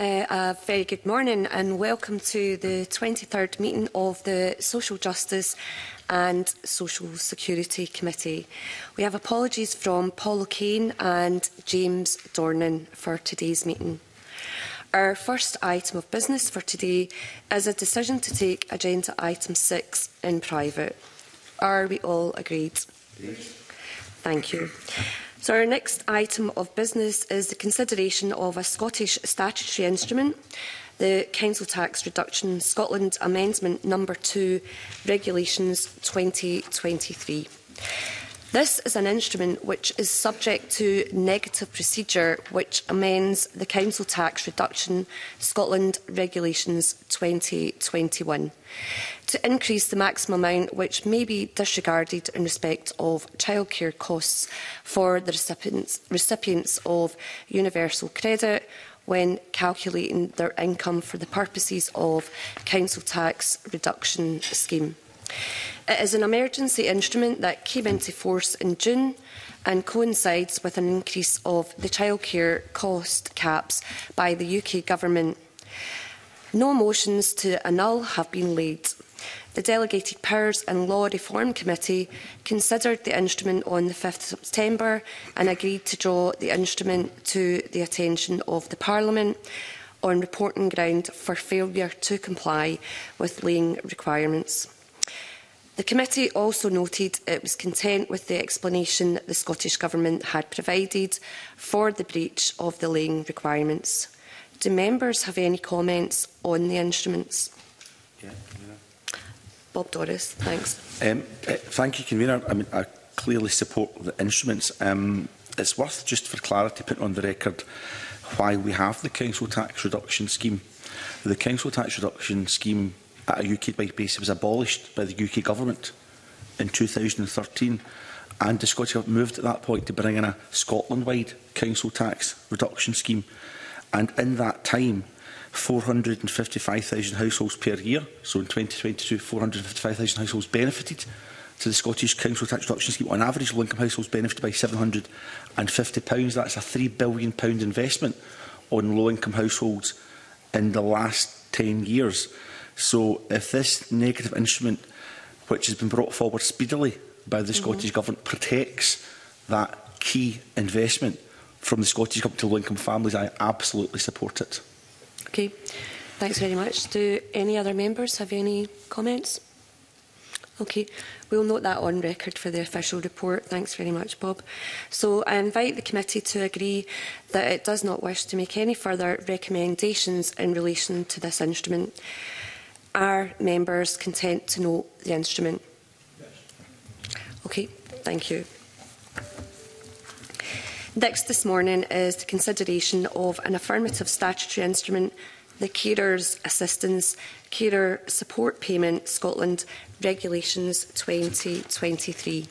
Uh, a very good morning and welcome to the 23rd meeting of the Social Justice and Social Security Committee. We have apologies from Paul O'Kane and James Dornan for today's meeting. Our first item of business for today is a decision to take agenda item 6 in private. Are we all agreed? Yes. Thank you. So our next item of business is the consideration of a Scottish statutory instrument, the Council Tax Reduction Scotland Amendment Number 2, Regulations 2023. This is an instrument which is subject to negative procedure which amends the Council Tax Reduction Scotland Regulations 2021 to increase the maximum amount which may be disregarded in respect of childcare costs for the recipients, recipients of universal credit when calculating their income for the purposes of Council Tax Reduction Scheme. It is an emergency instrument that came into force in June and coincides with an increase of the childcare cost caps by the UK Government. No motions to annul have been laid. The Delegated Powers and Law Reform Committee considered the instrument on the 5th September and agreed to draw the instrument to the attention of the Parliament on reporting ground for failure to comply with laying requirements. The committee also noted it was content with the explanation that the Scottish Government had provided for the breach of the laying requirements. Do members have any comments on the instruments? Yeah, yeah. Bob Doris, thanks. Um, uh, thank you, Convener. I, mean, I clearly support the instruments. Um, it's worth, just for clarity, putting on the record why we have the council tax reduction scheme. The council tax reduction scheme at a UK-wide basis was abolished by the UK government in 2013 and the Scottish Government moved at that point to bring in a Scotland-wide council tax reduction scheme. And in that time, 455,000 households per year, so in 2022, 455,000 households benefited to the Scottish Council Tax Reduction Scheme. On average, low-income households benefited by £750. That's a £3 billion investment on low-income households in the last 10 years. So if this negative instrument, which has been brought forward speedily by the mm -hmm. Scottish mm-hmm. Government, protects that key investment from the Scottish Government to low-income families, I absolutely support it. Okay. Thanks very much. Do any other members have any comments? Okay, we'll note that on record for the official report. Thanks very much, Bob. So I invite the committee to agree that it does not wish to make any further recommendations in relation to this instrument. Are members content to note the instrument? Okay, thank you. Next this morning is the consideration of an affirmative statutory instrument, the Carers Assistance Carer Support Payment Scotland Regulations 2023.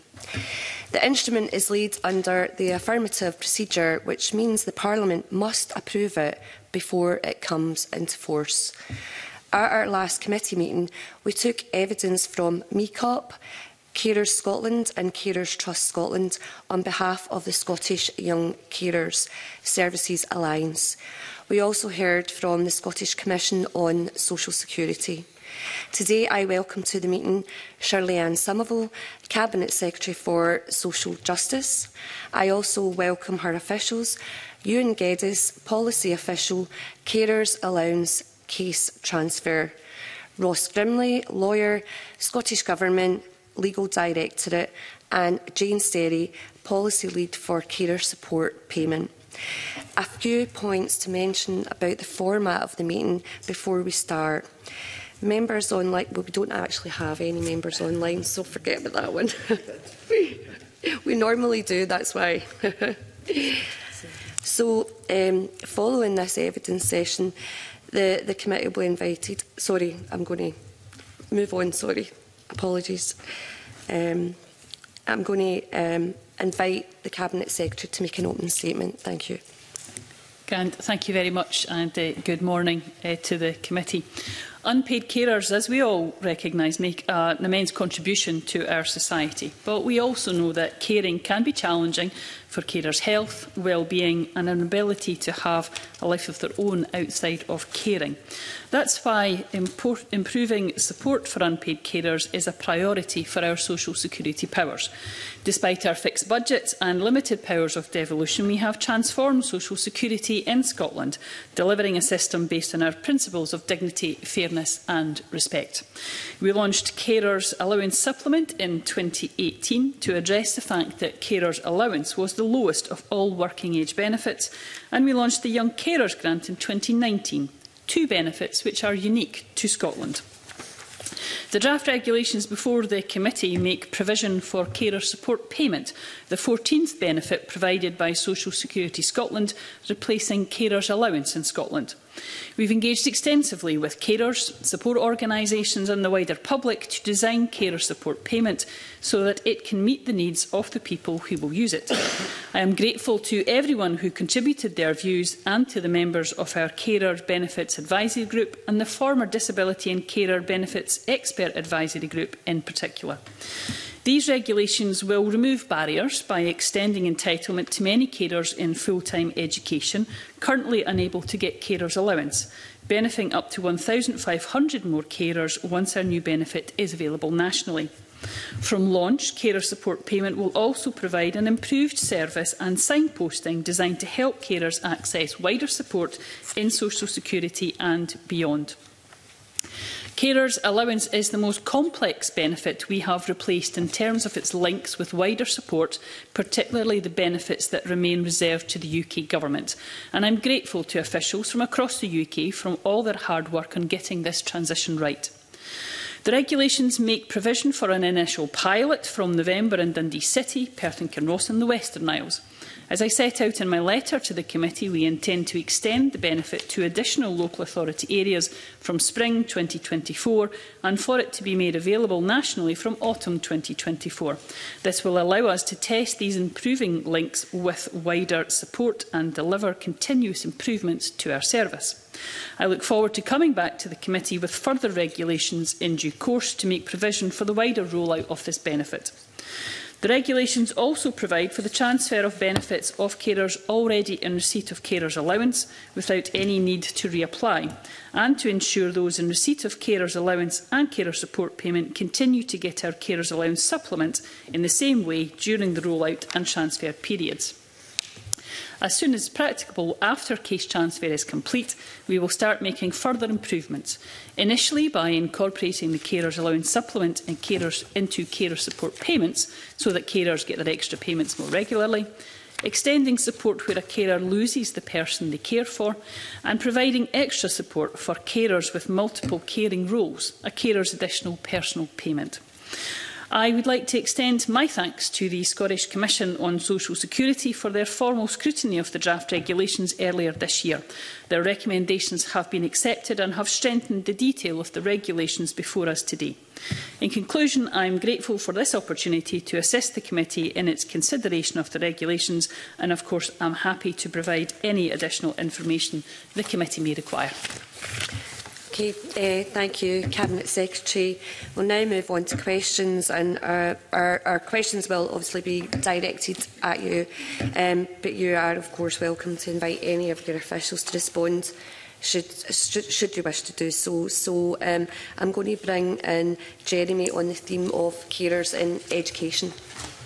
The instrument is laid under the affirmative procedure, which means the Parliament must approve it before it comes into force. Mm. At our last committee meeting, we took evidence from MECOP, Carers Scotland and Carers Trust Scotland on behalf of the Scottish Young Carers Services Alliance. We also heard from the Scottish Commission on Social Security. Today I welcome to the meeting Shirley Ann Somerville, Cabinet Secretary for Social Justice. I also welcome her officials, Ewan Geddes, Policy Official, Carers Allowance case transfer. Ross Grimley, lawyer, Scottish Government, Legal Directorate and Jane Sterry, policy lead for carer support payment. A few points to mention about the format of the meeting before we start. Members online, well, we don't actually have any members online, so forget about that one. we normally do, that's why. so, um, following this evidence session, The, the committee will be invited. Sorry, I'm going to move on, sorry. Apologies. Um, I'm going to um, invite the Cabinet Secretary to make an opening statement. Thank you. Grant, thank you very much and uh, good morning uh, to the committee. Unpaid carers, as we all recognise, make uh, an immense contribution to our society. But we also know that caring can be challenging for carers' health, well-being and an ability to have a life of their own outside of caring. That's why improving support for unpaid carers is a priority for our social security powers. Despite our fixed budgets and limited powers of devolution, we have transformed social security in Scotland, delivering a system based on our principles of dignity, fairness fairness and respect. We launched Carers Allowance Supplement in 2018 to address the fact that carers allowance was the lowest of all working age benefits and we launched the Young Carers Grant in 2019, two benefits which are unique to Scotland. The draft regulations before the committee make provision for carer support payment, the 14th benefit provided by Social Security Scotland, replacing carers allowance in Scotland. We've engaged extensively with carers, support organisations and the wider public to design carer support payment so that it can meet the needs of the people who will use it. I am grateful to everyone who contributed their views and to the members of our Carer Benefits Advisory Group and the former Disability and Carer Benefits Expert Advisory Group in particular. These regulations will remove barriers by extending entitlement to many carers in full-time education, currently unable to get carers allowance, benefiting up to 1,500 more carers once our new benefit is available nationally. From launch, carer support payment will also provide an improved service and signposting designed to help carers access wider support in social security and beyond. Carers' allowance is the most complex benefit we have replaced in terms of its links with wider support, particularly the benefits that remain reserved to the UK Government. And I'm grateful to officials from across the UK for all their hard work on getting this transition right. The regulations make provision for an initial pilot from November in Dundee City, Perth and Kinross and the Western Isles. As I set out in my letter to the committee, we intend to extend the benefit to additional local authority areas from spring 2024 and for it to be made available nationally from autumn 2024. This will allow us to test these improving links with wider support and deliver continuous improvements to our service. I look forward to coming back to the committee with further regulations in due course to make provision for the wider rollout of this benefit. The regulations also provide for the transfer of benefits of carers already in receipt of carers allowance without any need to reapply and to ensure those in receipt of carers allowance and carer support payment continue to get our carers allowance supplement in the same way during the rollout and transfer periods. As soon as practicable, after case transfer is complete, we will start making further improvements, initially by incorporating the carers allowance supplement and carers into carer support payments so that carers get their extra payments more regularly, extending support where a carer loses the person they care for, and providing extra support for carers with multiple caring roles, a carer's additional personal payment. I would like to extend my thanks to the Scottish Commission on Social Security for their formal scrutiny of the draft regulations earlier this year. Their recommendations have been accepted and have strengthened the detail of the regulations before us today. In conclusion, I am grateful for this opportunity to assist the committee in its consideration of the regulations and, of course, I am happy to provide any additional information the committee may require. Okay, uh, eh, thank you, Cabinet Secretary. We'll now move on to questions, and our, uh, our, our questions will obviously be directed at you, um, but you are, of course, welcome to invite any of your officials to respond. Should, should, should you wish to do so. So um, I'm going to bring in Jeremy on the theme of carers in education.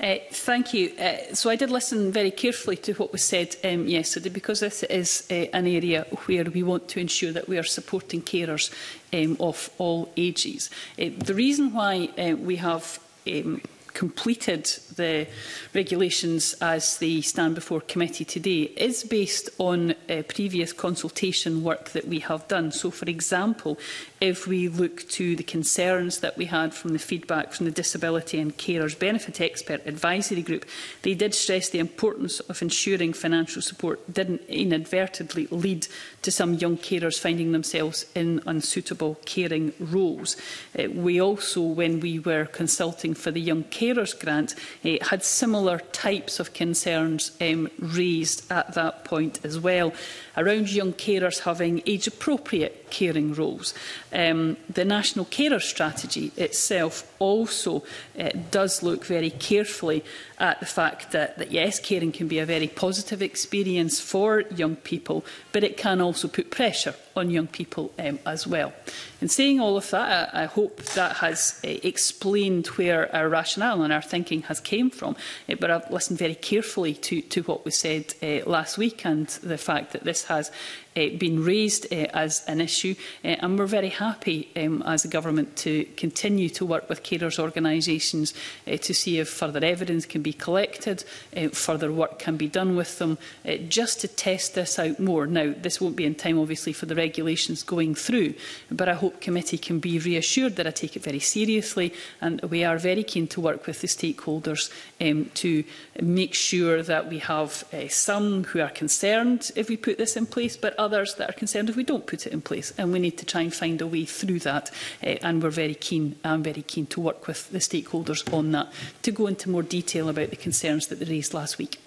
Uh, thank you. Uh, so I did listen very carefully to what was said um, yesterday because this is uh, an area where we want to ensure that we are supporting carers um, of all ages. Uh, the reason why uh, we have um, completed the regulations as they stand before committee today is based on uh, previous consultation work that we have done. So, for example, if we look to the concerns that we had from the feedback from the Disability and Carers Benefit Expert Advisory Group, they did stress the importance of ensuring financial support didn't inadvertently lead to some young carers finding themselves in unsuitable caring roles. Uh, we also, when we were consulting for the Young Carers Grant, uh, had similar types of concerns um, raised at that point as well, around young carers having age-appropriate caring roles. Um, the National Carer Strategy itself also uh, does look very carefully at the fact that, that yes, caring can be a very positive experience for young people, but it can also put pressure on young people um, as well. And saying all of that, I, I hope that has uh, explained where our rationale and our thinking has came from. Uh, but I've listened very carefully to, to what was said uh, last week and the fact that this has uh, been raised uh, as an issue. Uh, and we're very happy um, as a government to continue to work with carers organisations uh, to see if further evidence can be be collected, uh, further work can be done with them, uh, just to test this out more. Now, this won't be in time, obviously, for the regulations going through, but I hope committee can be reassured that I take it very seriously and we are very keen to work with the stakeholders um, to make sure that we have uh, some who are concerned if we put this in place, but others that are concerned if we don't put it in place. And we need to try and find a way through that. Uh, and we're very keen, I'm very keen to work with the stakeholders on that, to go into more detail about the concerns that they raised last week.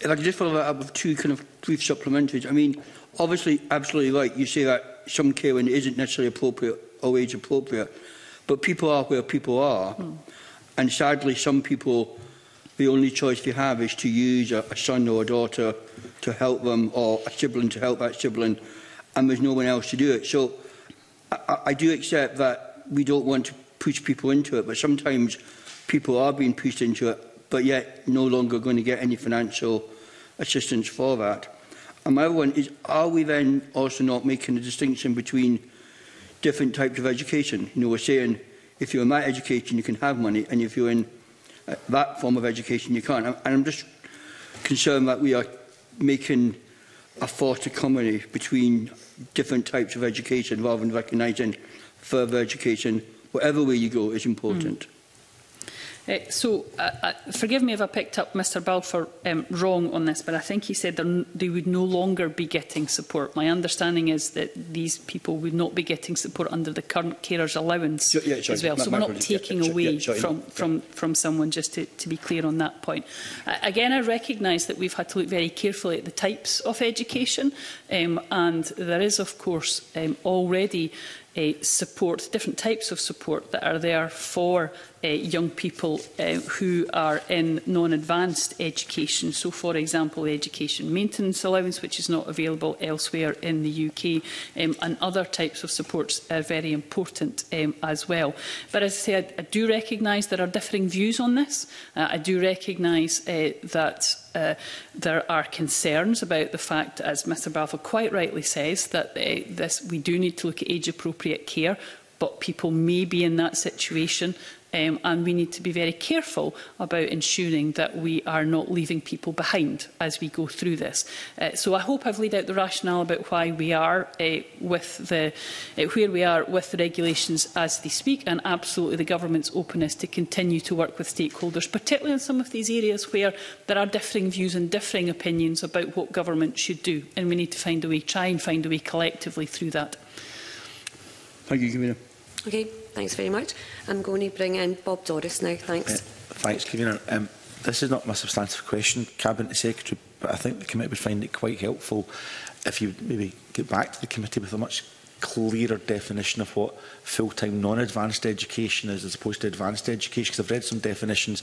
If I could just follow that up with two kind of brief supplementaries. I mean, obviously, absolutely right. You say that some caring isn't necessarily appropriate, age appropriate, but people are where people are. Mm. And sadly, some people the only choice they have is to use a, a son or a daughter to help them or a sibling to help that sibling and there's no one else to do it. So I, I do accept that we don't want to push people into it, but sometimes people are being pushed into it, but yet no longer going to get any financial assistance for that. And my other one is, are we then also not making a distinction between different types of education? You know, we're saying if you're in my education, you can have money, and if you're in that form of education you can't. And I'm just concerned that we are making a forced economy between different types of education rather than recognising further education, whatever way you go, is important. Mm. Uh, so, uh, uh, forgive me if I picked up Mr Balfour um, wrong on this, but I think he said they would no longer be getting support. My understanding is that these people would not be getting support under the current carers allowance yeah, yeah, sure, as well. So we're not taking yeah, away yeah, sure, from, from, from someone, just to, to be clear on that point. Uh, again, I recognise that we've had to look very carefully at the types of education, um, and there is, of course, um, already uh, support, different types of support that are there for uh, young people uh, who are in non-advanced education. So, for example, the education maintenance allowance, which is not available elsewhere in the UK, um, and other types of supports are very important um, as well. But as I say, I, I do recognise there are differing views on this. Uh, I do recognise uh, that uh, there are concerns about the fact, as Mr Balfour quite rightly says, that uh, this, we do need to look at age-appropriate care, but people may be in that situation um, and we need to be very careful about ensuring that we are not leaving people behind as we go through this. Uh, so I hope I've laid out the rationale about why we are uh, with the uh, where we are with the regulations as they speak, and absolutely the government's openness to continue to work with stakeholders, particularly in some of these areas where there are differing views and differing opinions about what government should do, and we need to find a way, try and find a way collectively through that. Thank you, Camilla. Okay. Thanks very much. I'm going to bring in Bob Doris now. Thanks. Uh, thanks, Convener. Um, this is not my substantive question, Cabinet Secretary, but I think the committee would find it quite helpful if you maybe get back to the committee with a much clearer definition of what full-time non-advanced education is as opposed to advanced education because I've read some definitions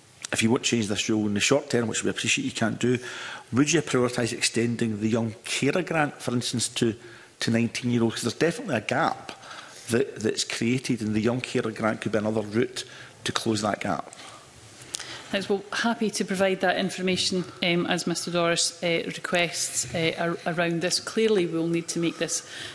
if you want to change this rule in the short term, which we appreciate you can't do, Would you prioritise extending the young carer grant, for instance, to, to 19-year-olds? Because there's definitely a gap that, that's created, and the young carer grant could be another route to close that gap. Thanks. Well, happy to provide that information um, as Mr Doris uh, requests uh, ar around this. Clearly, we'll need to make this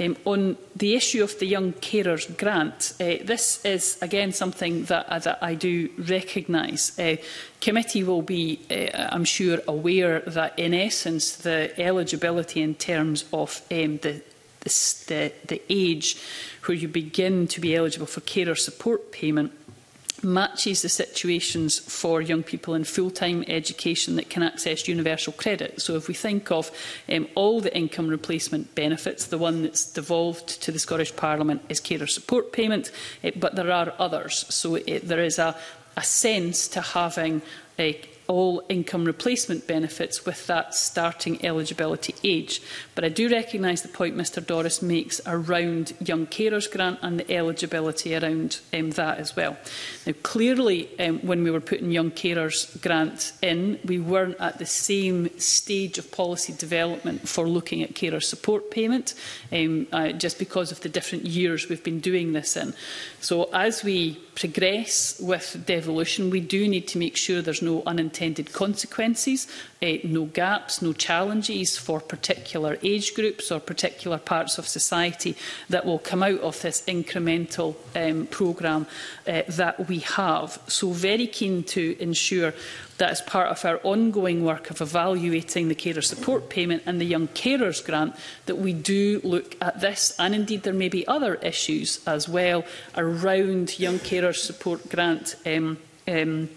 Um, on the issue of the Young Carers Grant, uh, this is again something that, uh, that I do recognise. Uh, committee will be, uh, I'm sure, aware that in essence the eligibility in terms of um, the, the, the age where you begin to be eligible for carer support payment matches the situations for young people in full-time education that can access universal credit. So if we think of um, all the income replacement benefits, the one that's devolved to the Scottish Parliament is carer support payment, uh, but there are others. So it, eh, there is a, a sense to having a, eh, all income replacement benefits with that starting eligibility age. But I do recognise the point Mr Doris makes around Young Carers Grant and the eligibility around um, that as well. Now, clearly, um, when we were putting Young Carers Grant in, we weren't at the same stage of policy development for looking at carer support payment, um, uh, just because of the different years we've been doing this in. So as we progress with devolution, we do need to make sure there's no unintended unintended consequences, uh, no gaps, no challenges for particular age groups or particular parts of society that will come out of this incremental um, programme uh, that we have. So very keen to ensure that as part of our ongoing work of evaluating the carer support payment and the young carers grant that we do look at this and indeed there may be other issues as well around young carers support grant um, um,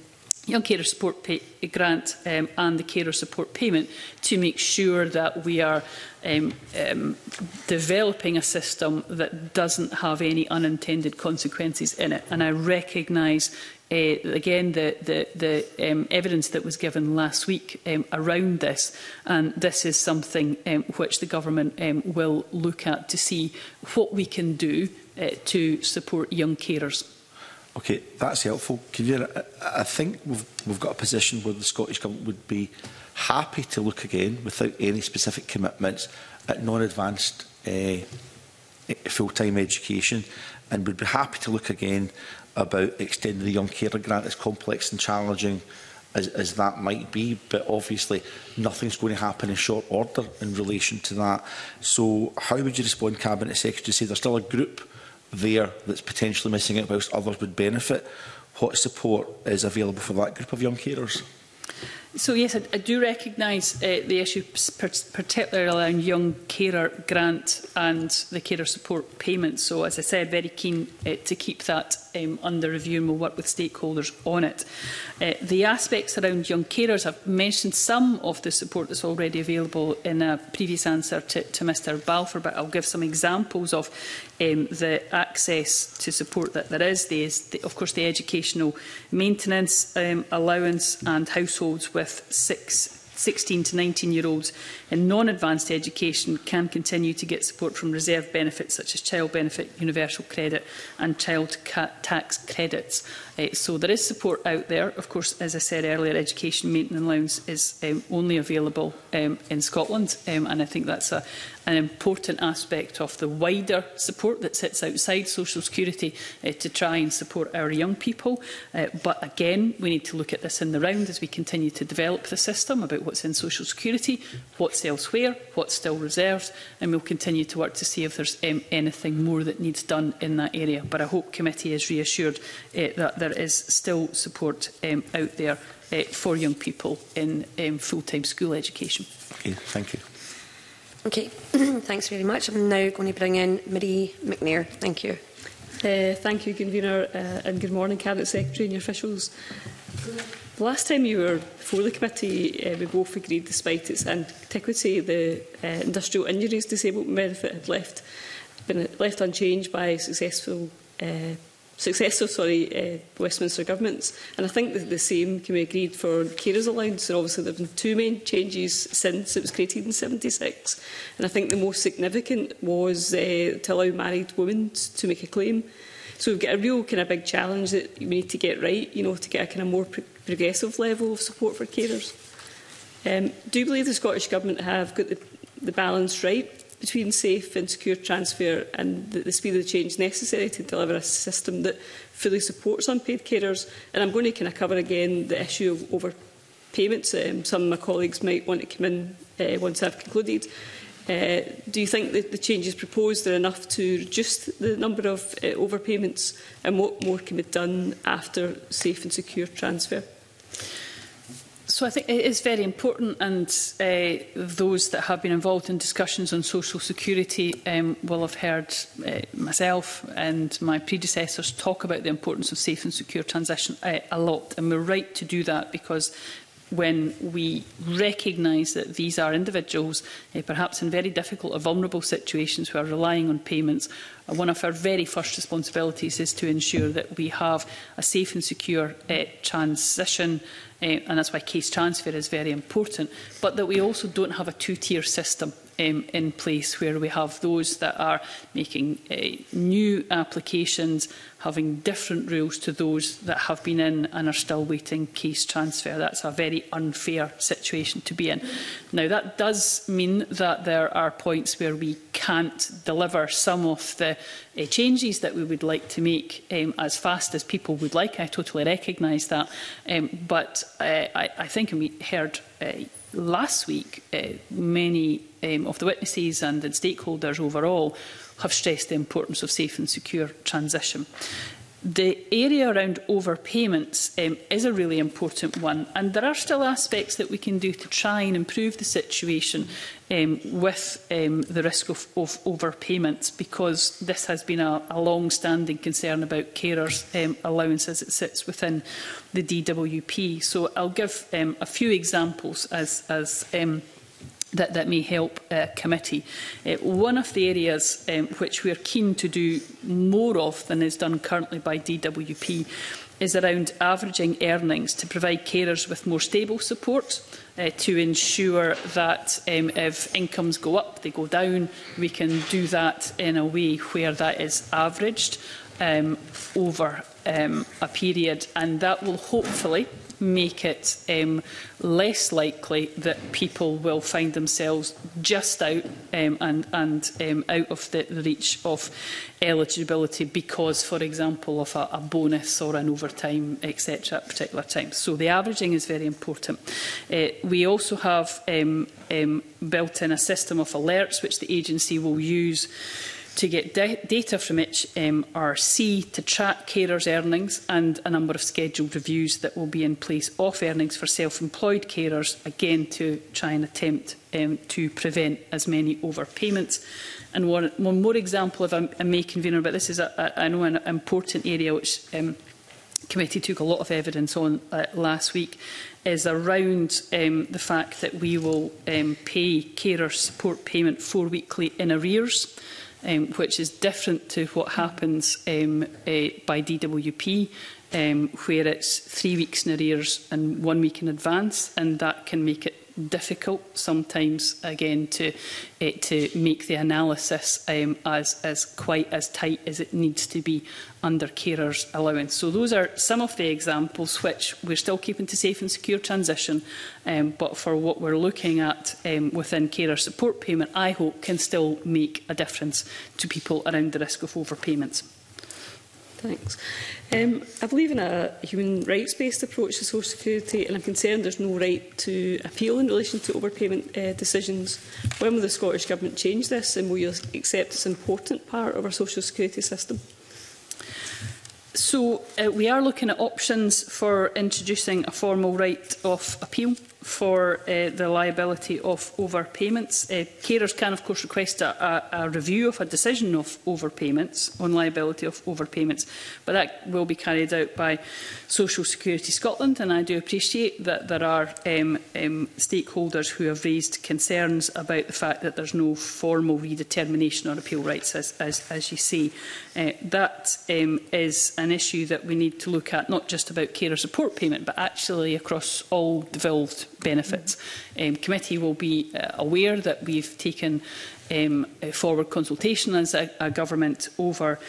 Young Carer Support pay, Grant um, and the Carer Support Payment to make sure that we are um, um, developing a system that doesn't have any unintended consequences in it. And I recognise uh, again the, the, the um, evidence that was given last week um, around this and this is something um, which the government um, will look at to see what we can do uh, to support young carers. Okay, that's helpful. Can I, I think we've, we've got a position where the Scottish Government would be happy to look again without any specific commitments at non-advanced uh, full-time education and would be happy to look again about extending the Young Carer Grant as complex and challenging as, as that might be, but obviously nothing's going to happen in short order in relation to that. So how would you respond, Cabinet Secretary, to say there's still a group there that's potentially missing out whilst others would benefit. What support is available for that group of young carers? So yes, I, I do recognise uh, the issue particularly around young carer grant and the carer support payment. So as I said, very keen uh, to keep that um, under review and we'll work with stakeholders on it. Uh, the aspects around young carers, I've mentioned some of the support that's already available in a previous answer to, to Mr Balfour, but I'll give some examples of um, the access to support that there is. There is, the, of course, the educational maintenance um, allowance and households with six 16 to 19 year olds in non-advanced education can continue to get support from reserve benefits such as child benefit, universal credit and child tax credits. Uh, so there is support out there. Of course, as I said earlier, education maintenance allowance is um, only available um, in Scotland um, and I think that's a, an important aspect of the wider support that sits outside social security uh, to try and support our young people. Uh, but again, we need to look at this in the round as we continue to develop the system about what's in social security, what's elsewhere, what's still reserved, and we'll continue to work to see if there's um, anything more that needs done in that area. But I hope committee is reassured uh, that there is still support um, out there uh, for young people in um, full-time school education. Okay, thank you. Okay, thanks very much. I'm now going to bring in Marie McNair. Thank you. Uh, thank you, Convener, uh, and good morning, Cabinet Secretary and your officials. The last time you were before the committee, uh, we both agreed, despite its antiquity, the uh, industrial injuries disabled benefit had left, been left unchanged by successful uh, successor sorry, uh, Westminster governments. And I think that the same can be agreed for carers allowance. And obviously there have been two main changes since it was created in 76. And I think the most significant was uh, to allow married women to make a claim. So we've got a real kind of big challenge that we need to get right, you know, to get a kind of more pro progressive level of support for carers. Um, do you believe the Scottish Government have got the, the balance right between safe and secure transfer and the, the speed of the change necessary to deliver a system that fully supports unpaid carers. And I'm going to kind of cover again the issue of over payments. Um, some of my colleagues might want to come in uh, once I've concluded. Uh, do you think that the changes proposed are enough to reduce the number of uh, overpayments and what more can be done after safe and secure transfer? So I think it is very important and uh, those that have been involved in discussions on social security um, will have heard uh, myself and my predecessors talk about the importance of safe and secure transition uh, a lot and we're right to do that because when we recognise that these are individuals, uh, perhaps in very difficult or vulnerable situations who are relying on payments, one of our very first responsibilities is to ensure that we have a safe and secure uh, transition Eh, and that's why case transfer is very important, but that we also don't have a two-tier system um, in place where we have those that are making uh, new applications having different rules to those that have been in and are still waiting case transfer. That's a very unfair situation to be in. Now, that does mean that there are points where we can't deliver some of the uh, changes that we would like to make um, as fast as people would like. I totally recognise that. Um, but uh, I, I think we heard uh, last week uh, many um, of the witnesses and the stakeholders overall have stressed the importance of safe and secure transition. The area around overpayments um, is a really important one, and there are still aspects that we can do to try and improve the situation um, with um, the risk of, of overpayments, because this has been a, a long-standing concern about carers' um, allowance as it sits within the DWP. So I'll give um, a few examples as, as um, that, that may help a uh, committee. Uh, one of the areas um, which we are keen to do more of than is done currently by DWP is around averaging earnings to provide carers with more stable support uh, to ensure that um, if incomes go up, they go down, we can do that in a way where that is averaged um, over um, a period, and that will hopefully make it um, less likely that people will find themselves just out um, and, and um, out of the reach of eligibility because, for example, of a, a bonus or an overtime, etc. at particular times. So the averaging is very important. Uh, we also have um, um, built in a system of alerts which the agency will use to get data from HMRC um, to track carers' earnings and a number of scheduled reviews that will be in place of earnings for self-employed carers, again to try and attempt um, to prevent as many overpayments. And one, one more example, of a, a may, Convener, but this is, a, a, I know, an important area which um, committee took a lot of evidence on uh, last week is around um, the fact that we will um, pay carer support payment four weekly in arrears um, which is different to what happens um, uh, by DWP, um, where it's three weeks in arrears and one week in advance, and that can make it difficult sometimes again to uh, to make the analysis um, as as quite as tight as it needs to be under carers allowance. So those are some of the examples which we're still keeping to safe and secure transition, um, but for what we're looking at um, within carer support payment, I hope can still make a difference to people around the risk of overpayments. Thanks. Um, I believe in a human rights-based approach to social security and I'm concerned there's no right to appeal in relation to overpayment uh, decisions. When will the Scottish Government change this and will you accept it's an important part of our social security system? So uh, we are looking at options for introducing a formal right of appeal for uh, the liability of overpayments. Uh, eh, carers can, of course, request a, a, a review of a decision of overpayments on liability of overpayments, but that will be carried out by Social Security Scotland, and I do appreciate that there are um, um, stakeholders who have raised concerns about the fact that there's no formal redetermination or appeal rights, as, as, as you see. Uh, that um, is an issue that we need to look at, not just about carer support payment, but actually across all devolved benefits. Um, committee will be uh, aware that we've taken um, forward consultation as a, a government over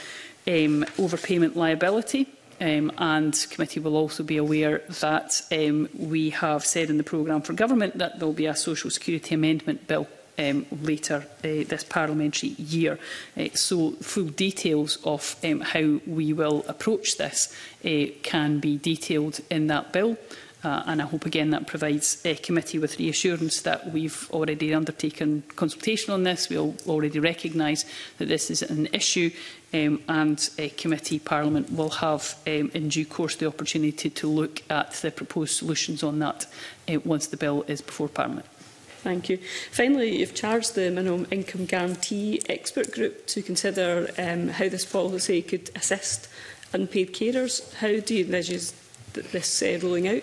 um, overpayment liability. Um, and committee will also be aware that um, we have said in the programme for government that there will be a social security amendment bill um, later uh, this parliamentary year. Uh, so full details of um, how we will approach this uh, can be detailed in that bill. Uh, and I hope again that provides a committee with reassurance that we've already undertaken consultation on this. We already recognise that this is an issue um, and a committee Parliament will have um, in due course the opportunity to look at the proposed solutions on that uh, once the bill is before Parliament. Thank you. Finally, you've charged the Minimum Income Guarantee Expert Group to consider um, how this policy could assist unpaid carers. How do you envisage this uh, rolling out?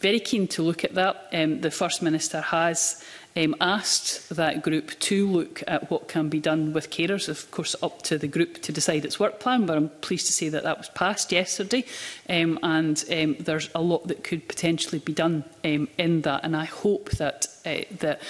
very keen to look at that. Um, the First Minister has um, asked that group to look at what can be done with carers. Of course, up to the group to decide its work plan, but I'm pleased to say that that was passed yesterday um, and um, there's a lot that could potentially actually be done um, in that. And I hope that uh, that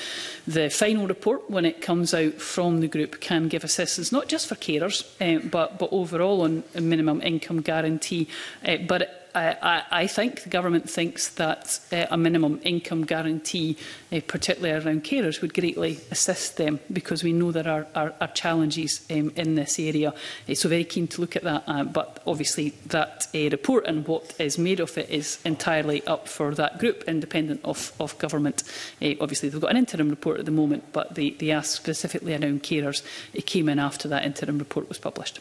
the final report, when it comes out from the group, can give assistance not just for carers, um, but but overall on a minimum income guarantee, uh, but I, I, I think the government thinks that uh, a minimum income guarantee, uh, particularly around carers, would greatly assist them because we know there are, are, are challenges um, in this area. Uh, so very keen to look at that, uh, but obviously that uh, report and what is made of it is entirely up for that group, independent of, of government. Uh, obviously they've got an interim report at the moment, but they, they asked specifically around carers. It came in after that interim report was published.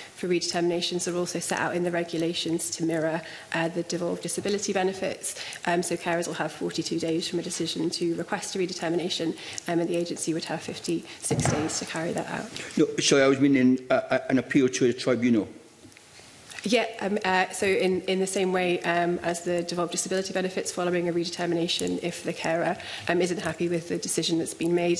for redeterminations are also set out in the regulations to mirror uh, the devolved disability benefits. Um, so carers will have 42 days from a decision to request a redetermination um, and the agency would have 56 days to carry that out. No, sorry, I was meaning uh, uh an appeal to a tribunal. Yeah, um, uh, so in, in the same way um, as the devolved disability benefits following a redetermination, if the carer um, isn't happy with the decision that's been made,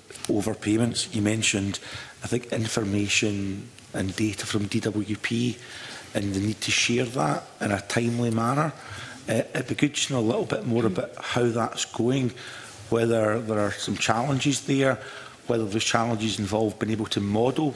overpayments. You mentioned, I think, information and data from DWP and the need to share that in a timely manner. Uh, it'd be good to know a little bit more about how that's going, whether there are some challenges there, whether those challenges involve being able to model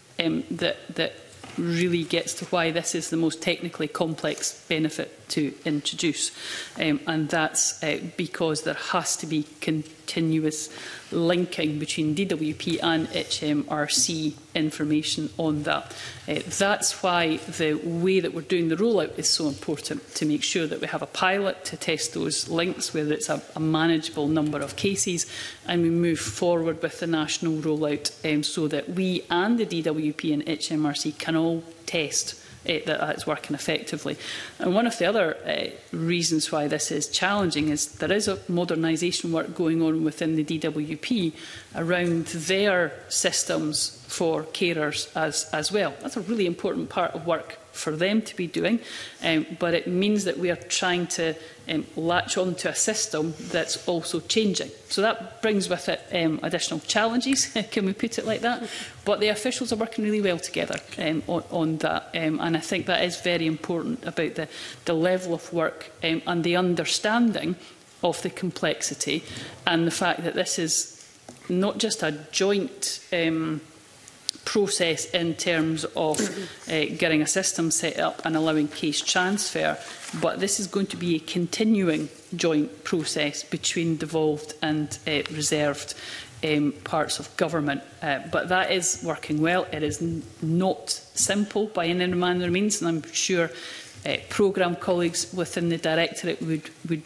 um, that, that really gets to why this is the most technically complex benefit to introduce. Um, and that's uh, because there has to be continuous linking between DWP and HMRC information on that. Uh, that's why the way that we're doing the rollout is so important, to make sure that we have a pilot to test those links, whether it's a, a manageable number of cases, and we move forward with the national rollout um, so that we and the DWP and HMRC can all test it, that uh, it's working effectively. And one of the other uh, reasons why this is challenging is there is a modernisation work going on within the DWP around their systems for carers as, as well. That's a really important part of work for them to be doing, um, but it means that we are trying to um, latch on to a system that's also changing. So that brings with it um, additional challenges, can we put it like that? But the officials are working really well together um, on, on that, um, and I think that is very important about the, the level of work um, and the understanding of the complexity and the fact that this is not just a joint um, process in terms of uh, getting a system set up and allowing case transfer, but this is going to be a continuing joint process between devolved and uh, reserved um, parts of government. Uh, but that is working well. It is not simple by any manner of means, and I'm sure uh, programme colleagues within the Directorate would, would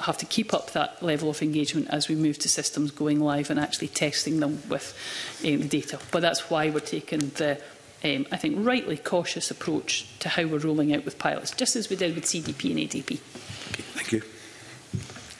have to keep up that level of engagement as we move to systems going live and actually testing them with um, data. But that's why we're taking the um, I think, rightly cautious approach to how we're rolling out with pilots, just as we did with CDP and ADP. Okay, thank you.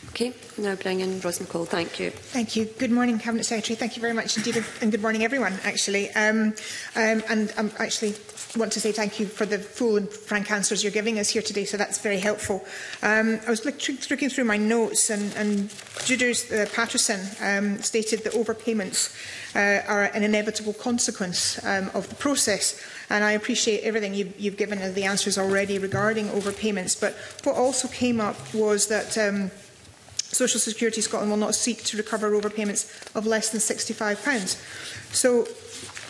Okay, now bring in Ros McCall. Thank you. Thank you. Good morning, Cabinet Secretary. Thank you very much indeed, and good morning, everyone, actually. Um, um, and I'm um, actually want to say thank you for the full and frank answers you're giving us here today, so that's very helpful. Um, I was looking through my notes, and, and Judith uh, Patterson um, stated that overpayments uh, are an inevitable consequence um, of the process, and I appreciate everything you've, you've given us, the answers already regarding overpayments. But what also came up was that... Um, Social Security Scotland will not seek to recover overpayments of less than £65. So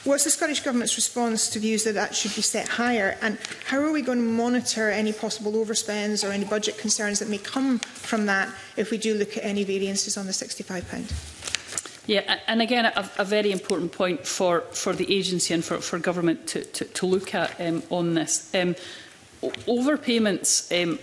What's the Scottish Government's response to views that that should be set higher? And how are we going to monitor any possible overspends or any budget concerns that may come from that if we do look at any variances on the £65? Yeah, and again, a, a very important point for, for the agency and for, for government to, to, to look at um, on this. Um, overpayments um,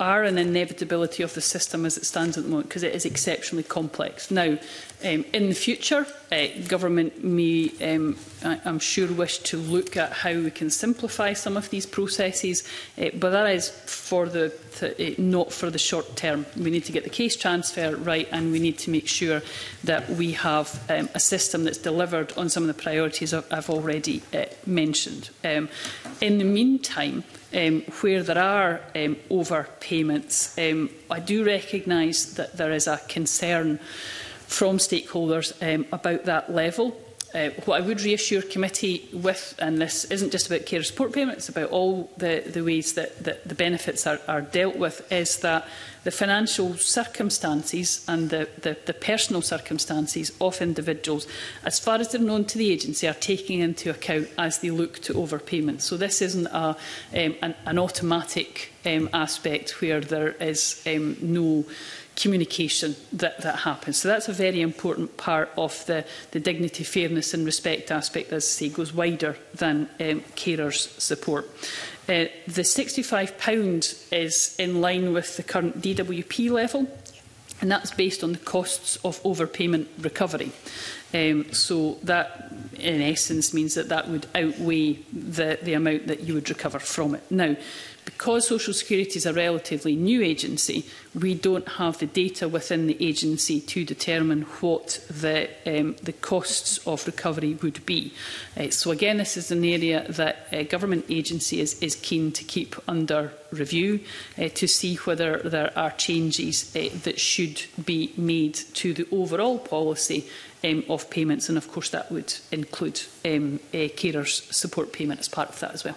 are an inevitability of the system as it stands at the moment because it is exceptionally complex. Now, um, in the future, uh, government may, um, I, I'm sure, wish to look at how we can simplify some of these processes, uh, but that is for the to, uh, not for the short term. We need to get the case transfer right, and we need to make sure that we have um, a system that's delivered on some of the priorities I've already uh, mentioned. Um, in the meantime, um, where there are um, overpayments, um, I do recognise that there is a concern from stakeholders um, about that level uh, what I would reassure committee with, and this isn't just about care support payments, about all the, the ways that, that the benefits are, are dealt with, is that the financial circumstances and the, the, the personal circumstances of individuals, as far as they're known to the agency, are taken into account as they look to overpayment. So this isn't a, um, an, an automatic um, aspect where there is um, no communication that, that happens. So that's a very important part of the, the dignity, fairness and respect aspect, as I say, goes wider than um, carers' support. Uh, the £65 is in line with the current DWP level, and that's based on the costs of overpayment recovery. Um, so that, in essence, means that that would outweigh the, the amount that you would recover from it. Now, Because Social Security is a relatively new agency, we don't have the data within the agency to determine what the, um, the costs of recovery would be. Uh, so again, this is an area that a uh, government agency is, is keen to keep under review uh, to see whether there are changes uh, that should be made to the overall policy um, of payments. And of course, that would include um, uh, carers support payment as part of that as well.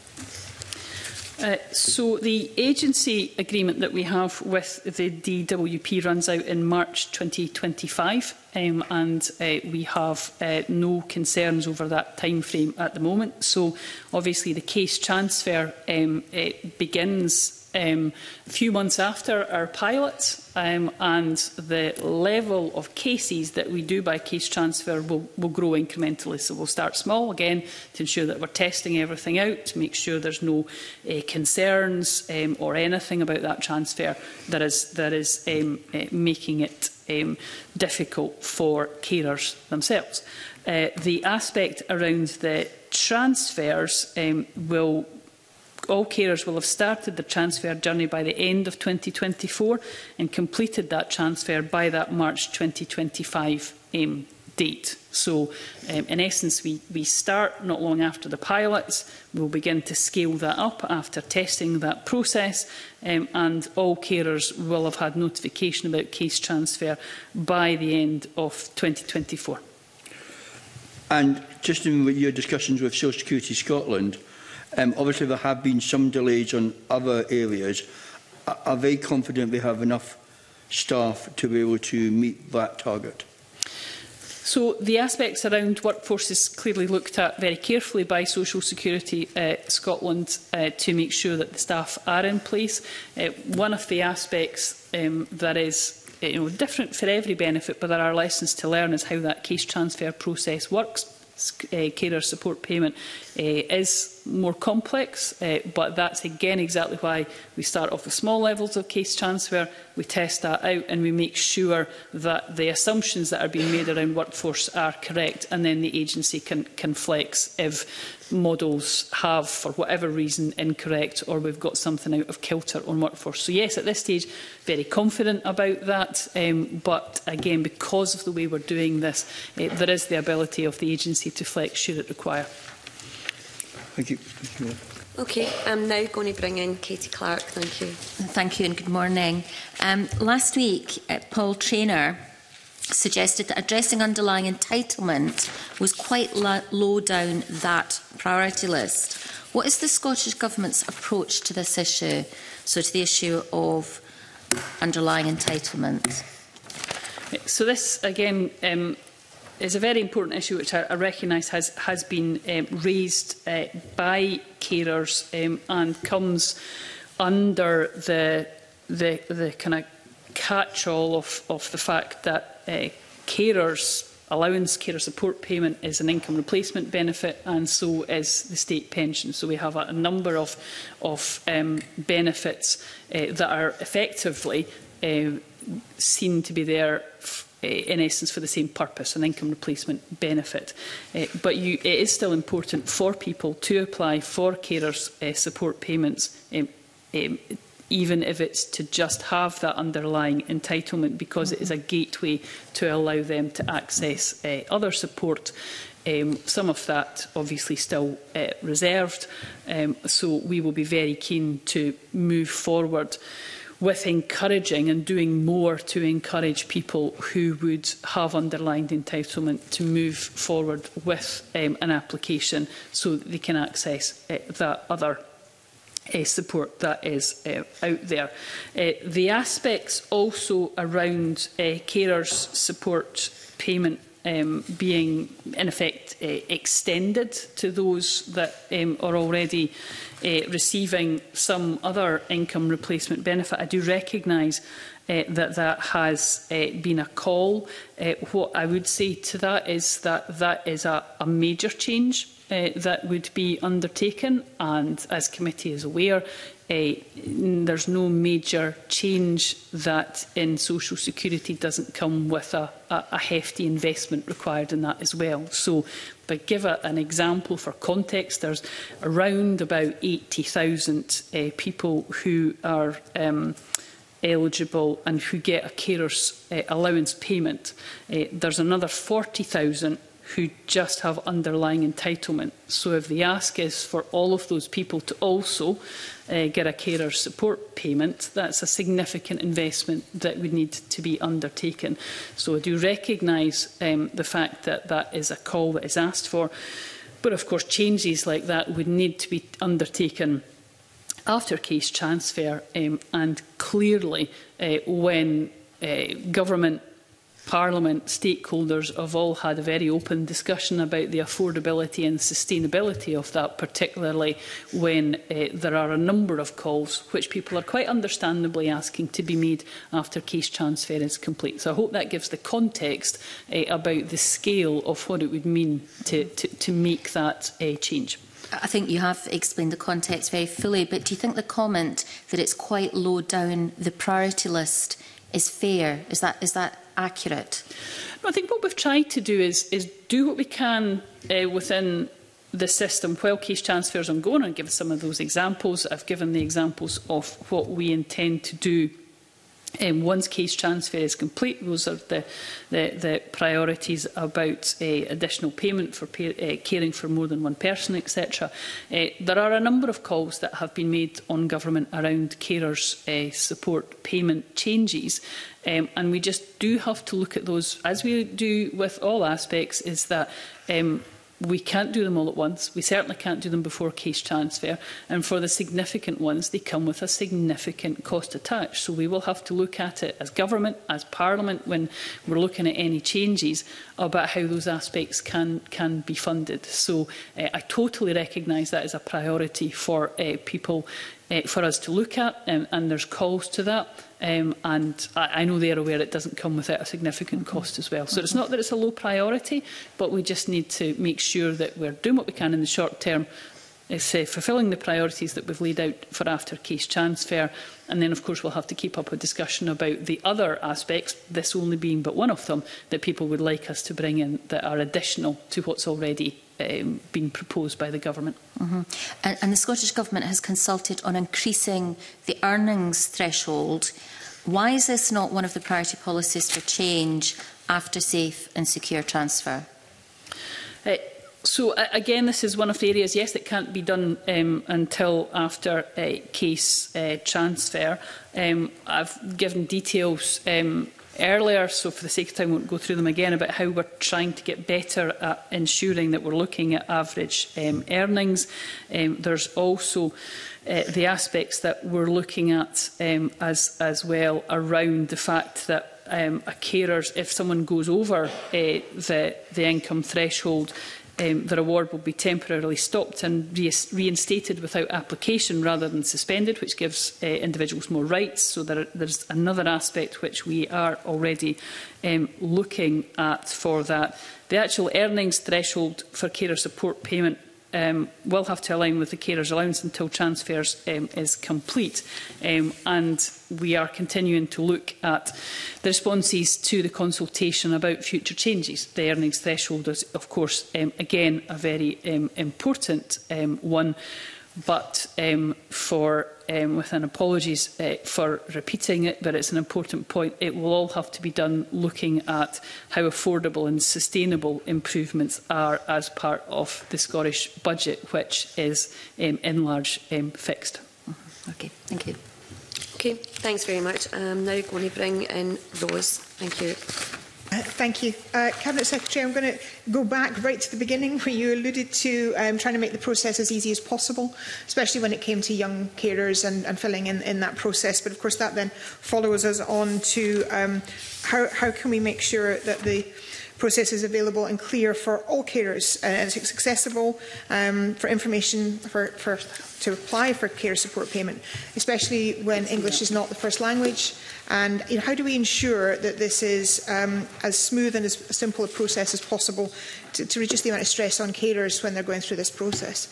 Uh, so the agency agreement that we have with the DWP runs out in March 2025 um, and uh, we have uh, no concerns over that time frame at the moment. So obviously the case transfer um, begins um, a few months after our pilot um, and the level of cases that we do by case transfer will, will grow incrementally. So we'll start small again to ensure that we're testing everything out, to make sure there's no uh, concerns um, or anything about that transfer that is, that is um, uh, making it um, difficult for carers themselves. Uh, the aspect around the transfers um, will all carers will have started the transfer journey by the end of 2024 and completed that transfer by that March 2025 um, date. So, um, in essence, we, we start not long after the pilots. We'll begin to scale that up after testing that process, um, and all carers will have had notification about case transfer by the end of 2024. And just in your discussions with Social Security Scotland, Um, obviously, there have been some delays on other areas. Are, are they confident they have enough staff to be able to meet that target? So the aspects around workforce is clearly looked at very carefully by Social Security uh, Scotland uh, to make sure that the staff are in place. Uh, one of the aspects um, that is uh, you know, different for every benefit, but there are lessons to learn is how that case transfer process works. Uh, carer support payment uh, is more complex, uh, but that's again exactly why we start off with small levels of case transfer, we test that out and we make sure that the assumptions that are being made around workforce are correct and then the agency can, can flex if models have, for whatever reason, incorrect or we've got something out of kilter on workforce. So yes, at this stage, very confident about that, um, but again, because of the way we're doing this, uh, there is the ability of the agency to flex should it require. Thank you. Thank you. Okay, I'm um, now going to bring in Katie Clark. Thank you. Thank you and good morning. Um, last week, uh, Paul Trainer suggested that addressing underlying entitlement was quite low down that priority list. What is the Scottish Government's approach to this issue, so to the issue of underlying entitlement? So this, again, um, is a very important issue which I, I recognise has, has been um, raised uh, by carers um, and comes under the, the, the kind of catch-all of, of the fact that uh, carers allowance carer support payment is an income replacement benefit and so is the state pension. So we have a, a number of, of um, benefits uh, that are effectively uh, seen to be there in essence for the same purpose, an income replacement benefit. Uh, but you, it is still important for people to apply for carers uh, support payments um, um, even if it's to just have that underlying entitlement because mm -hmm. it is a gateway to allow them to access uh, other support um, some of that obviously still uh, reserved. Um, so we will be very keen to move forward with encouraging and doing more to encourage people who would have underlined entitlement to move forward with um, an application so that they can access uh, that other uh, support that is uh, out there. Uh, the aspects also around uh, carers' support payment um, being in effect uh, extended to those that um, are already uh, receiving some other income replacement benefit. I do recognise uh, that that has uh, been a call. Uh, what I would say to that is that that is a, a major change uh, that would be undertaken and as committee is aware a, there's no major change that in social security doesn't come with a, a, a hefty investment required in that as well. So, but give a, an example for context, there's around about 80,000 uh, eh, people who are um, eligible and who get a carer's uh, allowance payment. Uh, there's another 40,000 who just have underlying entitlement. So if the ask is for all of those people to also uh, get a carer support payment, that's a significant investment that would need to be undertaken. So I do recognise um, the fact that that is a call that is asked for. But of course, changes like that would need to be undertaken after case transfer um, and clearly uh, when uh, government Parliament, stakeholders have all had a very open discussion about the affordability and sustainability of that, particularly when uh, there are a number of calls which people are quite understandably asking to be made after case transfer is complete. So I hope that gives the context uh, about the scale of what it would mean to, to, to make that uh, change. I think you have explained the context very fully, but do you think the comment that it's quite low down the priority list is fair? Is that, is that accurate? No, I think what we've tried to do is, is do what we can uh, within the system while case transfers are ongoing. and give some of those examples. I've given the examples of what we intend to do Um, once case transfer is complete, those are the, the, the priorities about uh, additional payment for pay, uh, caring for more than one person, etc. Uh, there are a number of calls that have been made on government around carers' uh, support payment changes. Um, and we just do have to look at those, as we do with all aspects, is that um, We can't do them all at once. We certainly can't do them before case transfer. And for the significant ones, they come with a significant cost attached. So we will have to look at it as government, as parliament, when we're looking at any changes about how those aspects can, can be funded. So uh, I totally recognise that as a priority for uh, people, uh, for us to look at, um, and there's calls to that. Um, and I, I know they're aware it doesn't come without a significant cost as well. So it's not that it's a low priority, but we just need to make sure that we're doing what we can in the short term It's uh, eh, fulfilling the priorities that we've laid out for after case transfer. And then, of course, we'll have to keep up a discussion about the other aspects, this only being but one of them, that people would like us to bring in that are additional to what's already um, been proposed by the government. Mm -hmm. and, and the Scottish Government has consulted on increasing the earnings threshold. Why is this not one of the priority policies for change after safe and secure transfer? Uh, so uh, again, this is one of the areas, yes, that can't be done um, until after uh, case uh, transfer. Um, I've given details um, earlier, so for the sake of time, I won't go through them again, about how we're trying to get better at ensuring that we're looking at average um, earnings. Um, there's also uh, the aspects that we're looking at um, as, as well around the fact that um, a carer's, if someone goes over uh, the, the income threshold, um, their award will be temporarily stopped and re reinstated without application rather than suspended, which gives uh, individuals more rights. So there, there's another aspect which we are already um, looking at for that. The actual earnings threshold for carer support payment um, will have to align with the carers allowance until transfers um, is complete. Um, and we are continuing to look at the responses to the consultation about future changes. The earnings threshold is, of course, um, again, a very um, important um, one but um, for um, with an apologies uh, for repeating it, but it's an important point. It will all have to be done looking at how affordable and sustainable improvements are as part of the Scottish budget, which is um, in large um, fixed. Mm-hmm. Okay, thank you. Okay, thanks very much. I'm um, now going to bring in Rose. Thank you. Uh, thank you. Uh, Cabinet Secretary, I'm going to go back right to the beginning where you alluded to um, trying to make the process as easy as possible, especially when it came to young carers and, and filling in, in that process. But of course, that then follows us on to um, how, how can we make sure that the process is available and clear for all carers uh, and it's accessible um, for information for, for, to apply for care support payment, especially when English is not the first language And you know, how do we ensure that this is um, as smooth and as simple a process as possible to, to reduce the amount of stress on carers when they're going through this process?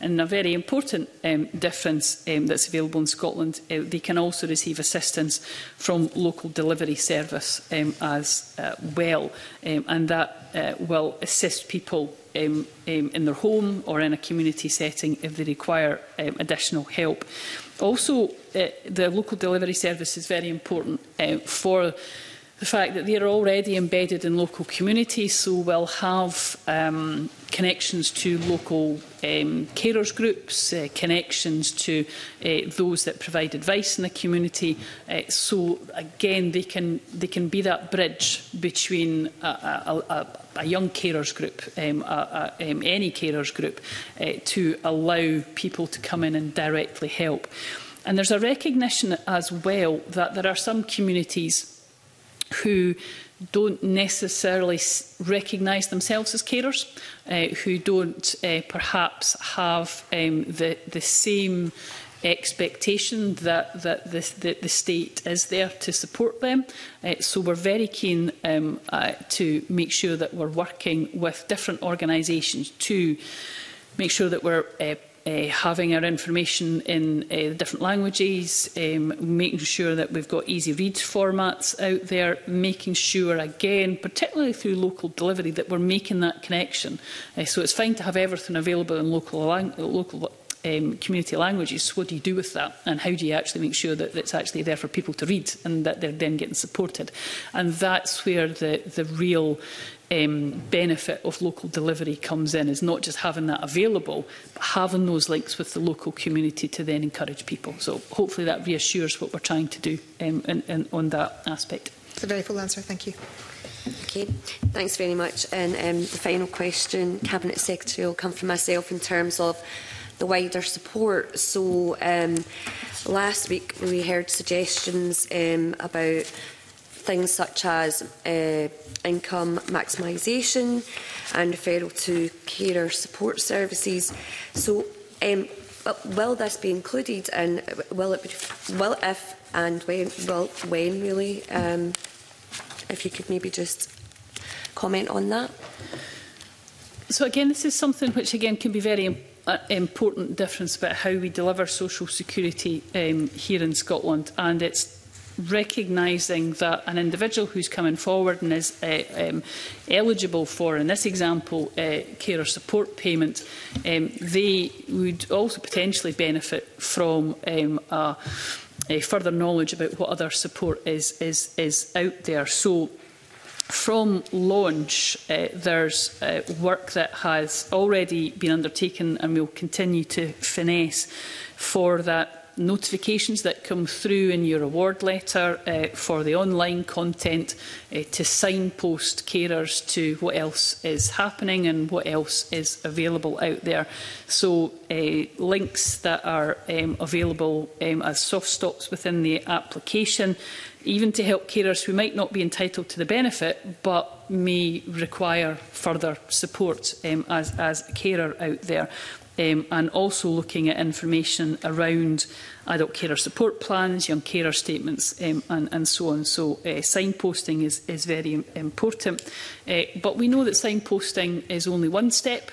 And a very important um, difference um, that's available in Scotland, uh, they can also receive assistance from local delivery service um, as uh, well. Um, and that uh, will assist people um, um, in their home or in a community setting if they require um, additional help. Also, it, the local delivery service is very important uh, for the fact that they're already embedded in local communities, so we'll have um, connections to local um, carers groups, uh, connections to uh, those that provide advice in the community. Uh, so again, they can they can be that bridge between a, a, a, a young carers group, um, a, a, um, any carers group, uh, to allow people to come in and directly help. And there's a recognition as well that there are some communities who don't necessarily recognise themselves as carers, uh, who don't uh, perhaps have um, the, the same expectation that, that the, the, the state is there to support them. Uh, so we're very keen um, uh, to make sure that we're working with different organisations to make sure that we're uh, uh, having our information in uh, the different languages, um, making sure that we've got easy read formats out there, making sure, again, particularly through local delivery, that we're making that connection. Uh, so it's fine to have everything available in local, lang local um, community languages, what do you do with that? And how do you actually make sure that it's actually there for people to read and that they're then getting supported? And that's where the, the real um, benefit of local delivery comes in, is not just having that available, but having those links with the local community to then encourage people. So hopefully that reassures what we're trying to do um, in, in, on that aspect. It's a very full answer. Thank you. Okay, thanks very much. And um, the final question, Cabinet Secretary, will come from myself in terms of the wider support. So um, last week we heard suggestions um, about things such as uh, income maximisation and referral to carer support services. So um, will this be included and will it be, will if and when will when really um, if you could maybe just comment on that. So again, this is something which again can be very an important difference about how we deliver social security um, here in Scotland and it's recognising that an individual who's coming forward and is uh, um, eligible for, in this example, uh, care or support payment, um, they would also potentially benefit from um, a, a further knowledge about what other support is, is, is out there. So From launch, uh, there's uh, work that has already been undertaken and we'll continue to finesse for that notifications that come through in your award letter uh, for the online content uh, to signpost carers to what else is happening and what else is available out there. So uh, links that are um, available um, as soft stops within the application even to help carers who might not be entitled to the benefit but may require further support um, as, as a carer out there. Um, and also looking at information around adult carer support plans, young carer statements um, and, and so on. So uh, signposting is, is very important. Uh, but we know that signposting is only one step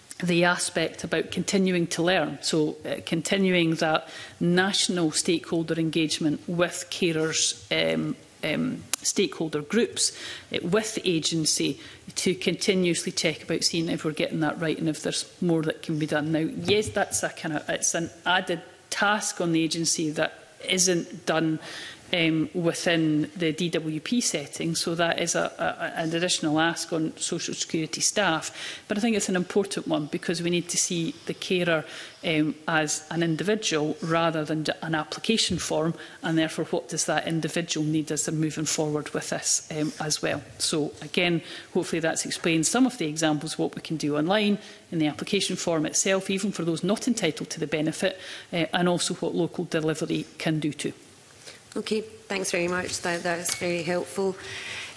the aspect about continuing to learn. So uh, continuing that national stakeholder engagement with carers um, um, stakeholder groups uh, with the agency to continuously check about seeing if we're getting that right and if there's more that can be done. Now, yes, that's a kind of, it's an added task on the agency that isn't done um, within the DWP setting. So that is a, a, an additional ask on social security staff. But I think it's an important one because we need to see the carer um, as an individual rather than an application form. And therefore, what does that individual need as they're moving forward with this um, as well? So again, hopefully that's explained some of the examples of what we can do online in the application form itself, even for those not entitled to the benefit, uh, and also what local delivery can do too. Okay, thanks very much. That, that's very helpful.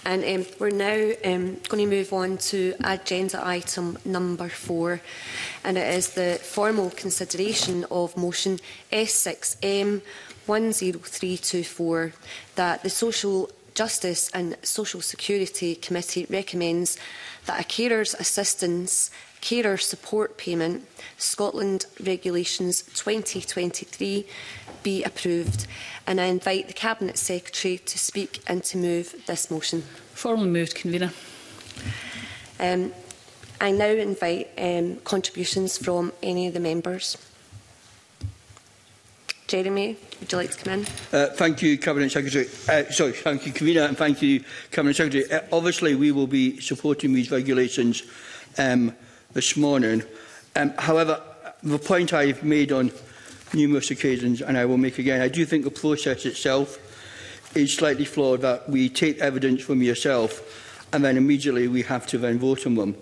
And um, we're now um, going to move on to agenda item number four, and it is the formal consideration of motion S6M 10324 that the Social Justice and Social Security Committee recommends that a carer's assistance carer support payment Scotland Regulations 2023 be approved. And I invite the Cabinet Secretary to speak and to move this motion. Formally moved, Convener. Um, I now invite um, contributions from any of the members. Jeremy, would you like to come in? Uh, thank you, Cabinet Secretary. Uh, sorry, thank you, Convener, and thank you, Cabinet Secretary. Uh, obviously, we will be supporting these regulations um, this morning. Um, however, the point I've made on numerous occasions, and I will make again. I do think the process itself is slightly flawed that we take evidence from yourself and then immediately we have to then vote on them.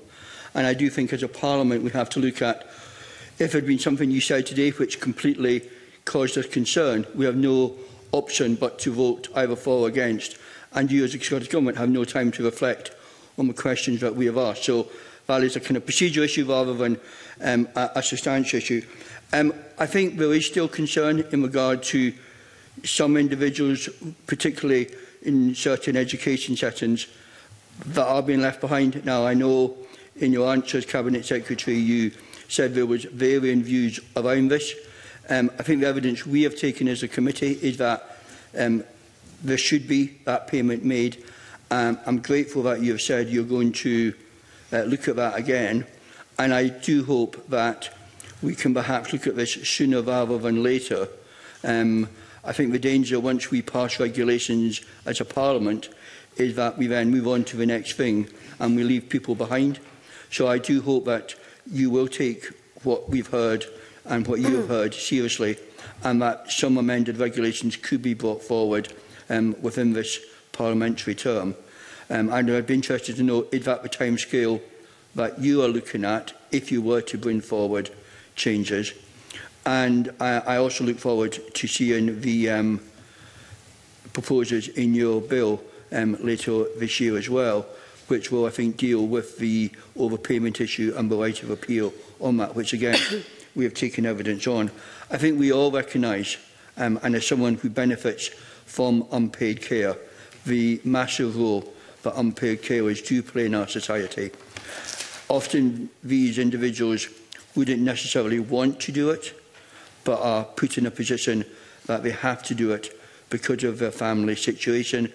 And I do think as a parliament we have to look at if it had been something you said today which completely caused us concern, we have no option but to vote either for or against. And you as a Scottish Government have no time to reflect on the questions that we have asked. So that is a kind of procedure issue rather than um, a, a substantial issue. Um, I think there is still concern in regard to some individuals, particularly in certain education settings, that are being left behind. Now, I know in your answers, Cabinet Secretary, you said there was varying views around this. Um, I think the evidence we have taken as a committee is that um, there should be that payment made. Um, I'm grateful that you have said you're going to uh, look at that again. And I do hope that we can perhaps look at this sooner rather than later. Um, I think the danger once we pass regulations as a parliament is that we then move on to the next thing and we leave people behind. So I do hope that you will take what we've heard and what you've heard seriously and that some amended regulations could be brought forward um, within this parliamentary term. Um, and I'd be interested to know, is that the timescale that you are looking at if you were to bring forward changes. And I, I also look forward to seeing the um, proposals in your bill um, later this year as well, which will, I think, deal with the overpayment issue and the right of appeal on that, which again we have taken evidence on. I think we all recognise, um, and as someone who benefits from unpaid care, the massive role that unpaid carers do play in our society. Often these individuals wouldn't necessarily want to do it, but are put in a position that they have to do it because of their family situation,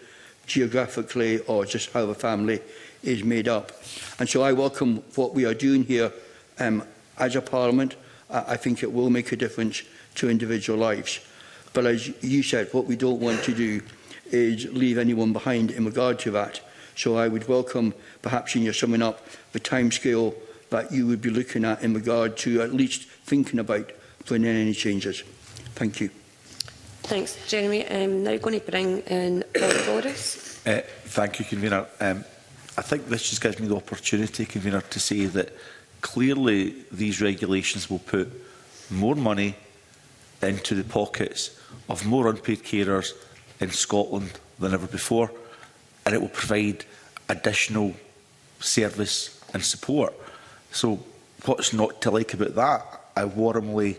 geographically, or just how the family is made up. And so I welcome what we are doing here um, as a parliament. I, I think it will make a difference to individual lives. But as you said, what we don't want to do is leave anyone behind in regard to that. So I would welcome, perhaps in your summing up, the timescale that you would be looking at in regard to at least thinking about planning any changes. Thank you. Thanks, Jeremy. I'm um, now going to bring in Bob Boris. Uh, thank you, Convener. Um, I think this just gives me the opportunity, Convener, to say that clearly these regulations will put more money into the pockets of more unpaid carers in Scotland than ever before, and it will provide additional service and support. So what's not to like about that? I warmly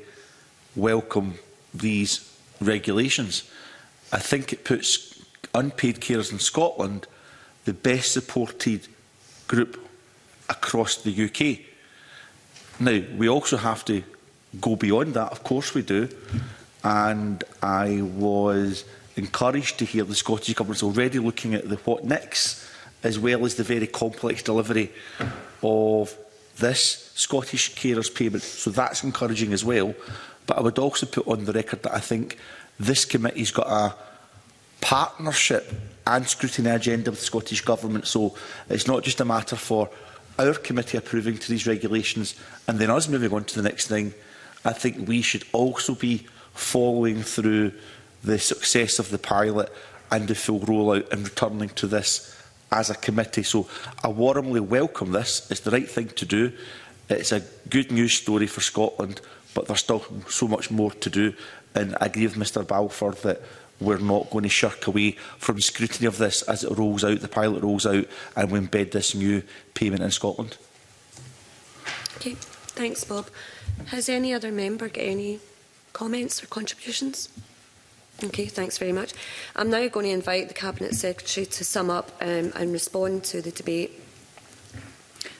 welcome these regulations. I think it puts unpaid carers in Scotland the best supported group across the UK. Now, we also have to go beyond that, of course we do, and I was encouraged to hear the Scottish Government already looking at the what next, as well as the very complex delivery of this Scottish carers payment. So that's encouraging as well. But I would also put on the record that I think this committee's got a partnership and scrutiny agenda with the Scottish Government. So it's not just a matter for our committee approving to these regulations and then us moving on to the next thing. I think we should also be following through the success of the pilot and the full rollout and returning to this as a committee. So I warmly welcome this. It's the right thing to do. It's a good news story for Scotland, but there's still so much more to do. And I agree with Mr Balfour that we're not going to shirk away from scrutiny of this as it rolls out, the pilot rolls out, and we embed this new payment in Scotland. Okay, thanks, Bob. Has any other member got any comments or contributions? Okay, thanks very much. I'm now going to invite the Cabinet Secretary to sum up um, and respond to the debate.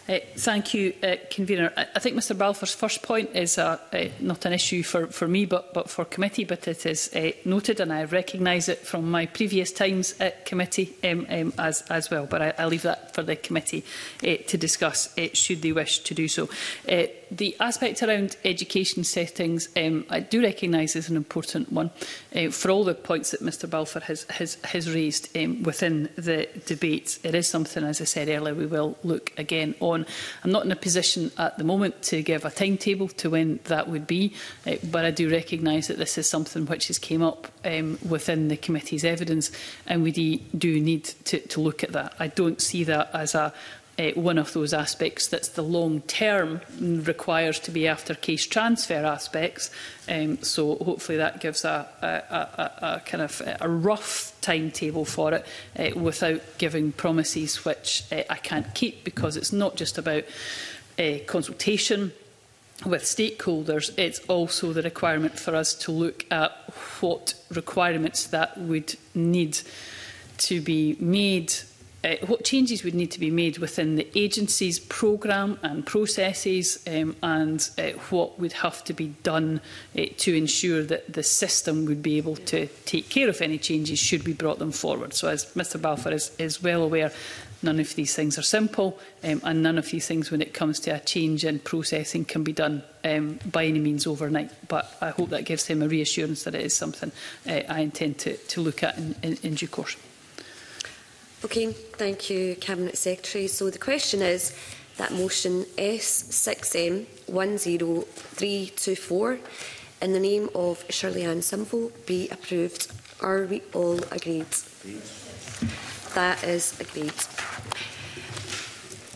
Uh, thank you, uh, Convener. I, I think Mr Balfour's first point is uh, uh, not an issue for, for me but, but for committee, but it is uh, noted and I recognise it from my previous times at committee um, um, as, as well. But I, I leave that for the committee uh, to discuss uh, should they wish to do so. Uh, the aspect around education settings, um, I do recognise is an important one uh, for all the points that Mr Balfour has, has, has raised um, within the debate. It is something, as I said earlier, we will look again on. I'm not in a position at the moment to give a timetable to when that would be, uh, but I do recognise that this is something which has came up um, within the committee's evidence, and we do need to, to look at that. I don't see that as a uh, one of those aspects that's the long term requires to be after case transfer aspects. Um, so hopefully that gives a, a, a, a kind of eh, a rough timetable for it uh, without giving promises which uh, I can't keep because it's not just about uh, consultation with stakeholders, it's also the requirement for us to look at what requirements that would need to be made uh, what changes would need to be made within the agency's programme and processes um, and uh, what would have to be done uh, to ensure that the system would be able to take care of any changes should we brought them forward. So as Mr Balfour is, is well aware, none of these things are simple um, and none of these things when it comes to a change in processing can be done um, by any means overnight but I hope that gives him a reassurance that it is something uh, I intend to, to look at in, in, in due course. Okay, thank you, Cabinet Secretary. So the question is that motion S6M10324 in the name of Shirley Ann Simple be approved. Are we all agreed? Yes. That is agreed.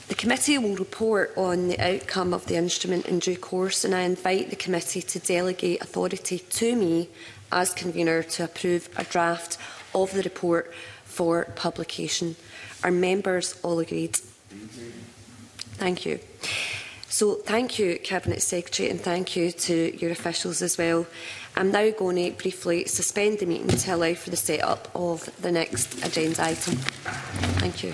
The committee will report on the outcome of the instrument in due course and I invite the committee to delegate authority to me as convener to approve a draft of the report for publication. Our members all agreed? Thank you. So thank you, Cabinet Secretary, and thank you to your officials as well. I'm now going to briefly suspend the meeting to allow for the set-up of the next agenda item. Thank you.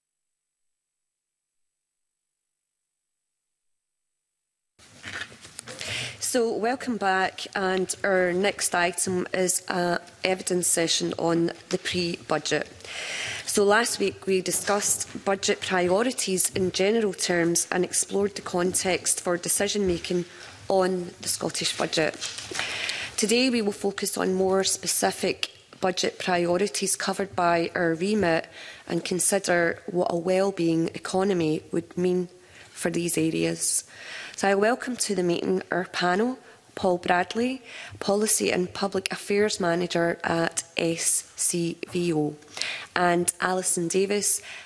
So, welcome back. And our next item is an evidence session on the pre-budget. So last week we discussed budget priorities in general terms and explored the context for decision making on the Scottish budget. Today we will focus on more specific budget priorities covered by our remit and consider what a well-being economy would mean for these areas. So I welcome to the meeting our panel, Paul Bradley, Policy and Public Affairs Manager at SCVO, and Alison Davis,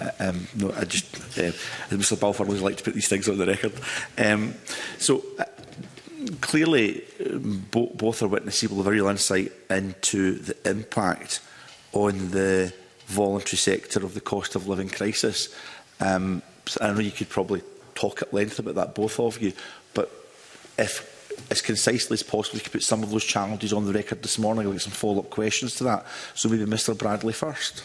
uh, um, no, I just, uh, eh, Mr Balfour would like to put these things on the record. Um, so, clearly, um, bo both are witnessable a real insight into the impact on the voluntary sector of the cost of living crisis. Um, I know you could probably talk at length about that, both of you, but if as concisely as possible you could put some of those challenges on the record this morning, I'll get some follow-up questions to that. So maybe Mr Bradley first.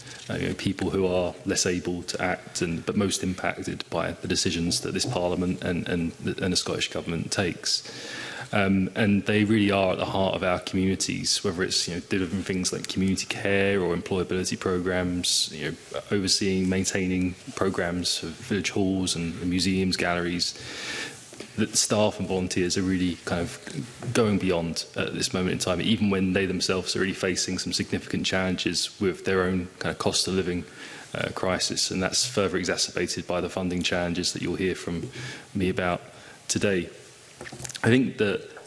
you know, people who are less able to act and but most impacted by the decisions that this Parliament and, and, and the Scottish Government takes. Um, and they really are at the heart of our communities, whether it's you know, delivering things like community care or employability programs, you know, overseeing, maintaining programs for village halls and museums, galleries, that staff and volunteers are really kind of going beyond at uh, this moment in time, even when they themselves are really facing some significant challenges with their own kind of cost of living uh, crisis. And that's further exacerbated by the funding challenges that you'll hear from me about today. I think that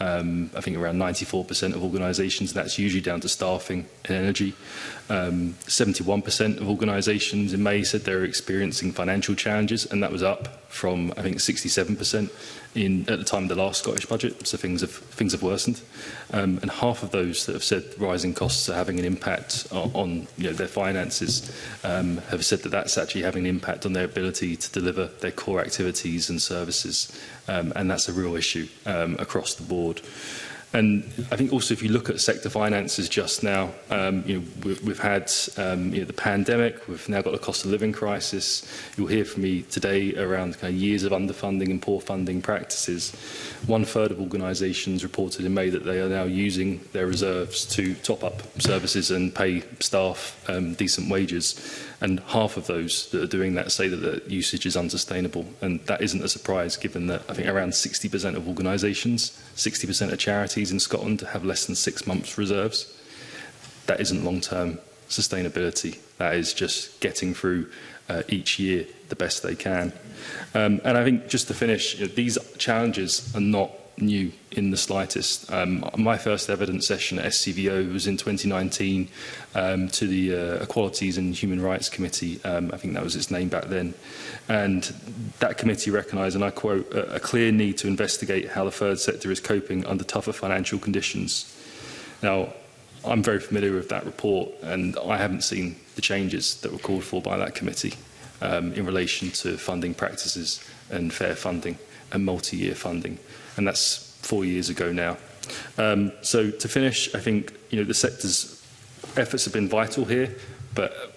Um, I think around 94% of organisations, that's usually down to staffing and energy. Um, 71% of organisations in May said they were experiencing financial challenges, and that was up from I think 67% in at the time of the last Scottish budget. So things have things have worsened, um, and half of those that have said rising costs are having an impact on you know, their finances um, have said that that's actually having an impact on their ability to deliver their core activities and services, um, and that's a real issue um, across the board. And I think also if you look at sector finances just now, um, you know, we've, we've had um, you know, the pandemic, we've now got the cost of living crisis. You'll hear from me today around kind of years of underfunding and poor funding practices. One third of organisations reported in May that they are now using their reserves to top up services and pay staff um, decent wages. And half of those that are doing that say that the usage is unsustainable. And that isn't a surprise given that I think around 60% of organisations, 60% of charities in Scotland have less than six months reserves. That isn't long-term sustainability. That is just getting through uh, each year the best they can. Um, and I think just to finish, you know, these challenges are not new in the slightest. Um, my first evidence session at SCVO was in 2019 um, to the uh, Equalities and Human Rights Committee. Um, I think that was its name back then. And that committee recognised, and I quote, a, a clear need to investigate how the third sector is coping under tougher financial conditions. Now, I'm very familiar with that report, and I haven't seen the changes that were called for by that committee um, in relation to funding practices and fair funding and multi-year funding and that's four years ago now. Um, so to finish, I think you know the sector's efforts have been vital here, but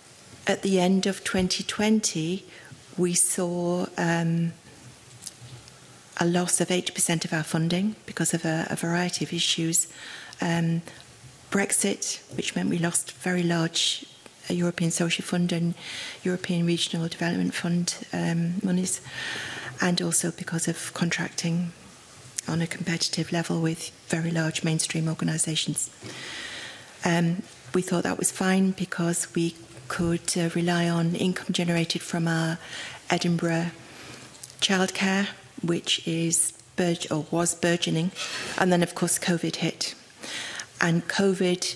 at the end of 2020, we saw um, a loss of 80% of our funding because of a, a variety of issues. Um, Brexit, which meant we lost very large uh, European Social Fund and European Regional Development Fund um, monies, and also because of contracting on a competitive level with very large mainstream organisations. Um, we thought that was fine because we could uh, rely on income generated from our Edinburgh childcare, which is burge or was burgeoning, and then of course COVID hit and COVID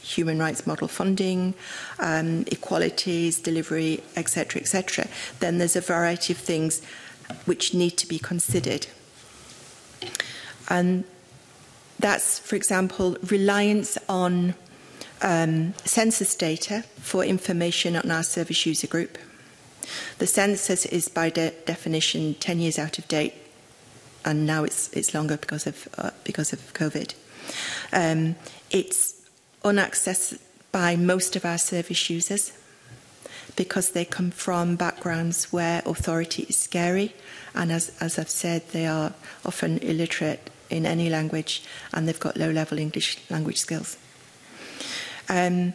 human rights model funding, um, equalities, delivery, etc., etc., then there's a variety of things which need to be considered. And that's, for example, reliance on um, census data for information on our service user group. The census is by de definition 10 years out of date, and now it's, it's longer because of, uh, because of COVID. Um, it's unaccessed by most of our service users because they come from backgrounds where authority is scary, and as, as I've said, they are often illiterate in any language and they've got low-level English language skills. Um,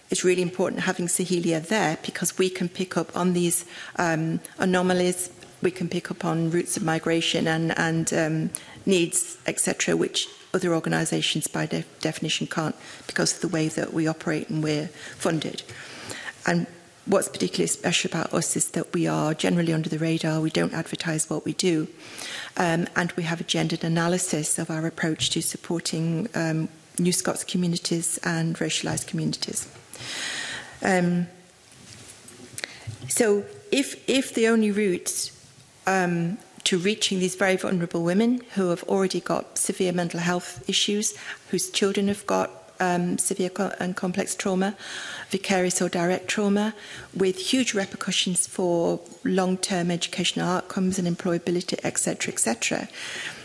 it's really important having Sahelia there because we can pick up on these um, anomalies, we can pick up on routes of migration and, and um, needs, etc., which other organisations by de definition can't because of the way that we operate and we're funded. And What's particularly special about us is that we are generally under the radar. We don't advertise what we do. Um, and we have a gendered analysis of our approach to supporting um, New Scots communities and racialized communities. Um, so if, if the only route um, to reaching these very vulnerable women who have already got severe mental health issues, whose children have got um, severe co and complex trauma, vicarious or direct trauma, with huge repercussions for long-term educational outcomes and employability, etc., etc.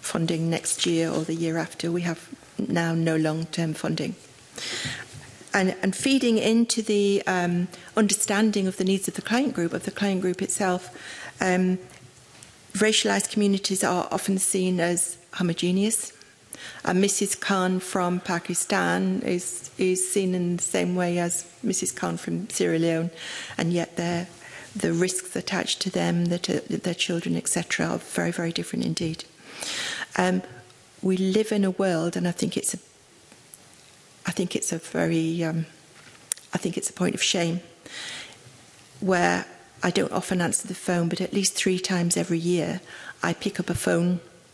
funding next year or the year after. We have now no long-term funding. And, and feeding into the um, understanding of the needs of the client group, of the client group itself, um, racialized communities are often seen as homogeneous Uh, Mrs. Khan from Pakistan is, is seen in the same way as Mrs. Khan from Sierra Leone, and yet they the risks attached to them, that their children, etc., are very, very different indeed. Um, we live in a world, and I think it's a, I think it's a very, um, I think it's a point of shame, where I don't often answer the phone, but at least three times every year, I pick up a phone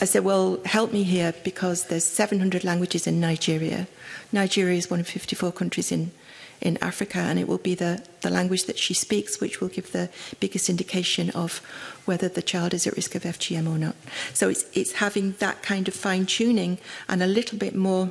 I said, well, help me here because there's 700 languages in Nigeria. Nigeria is one of 54 countries in, in Africa, and it will be the, the language that she speaks which will give the biggest indication of whether the child is at risk of FGM or not. So it's, it's having that kind of fine-tuning and a little bit more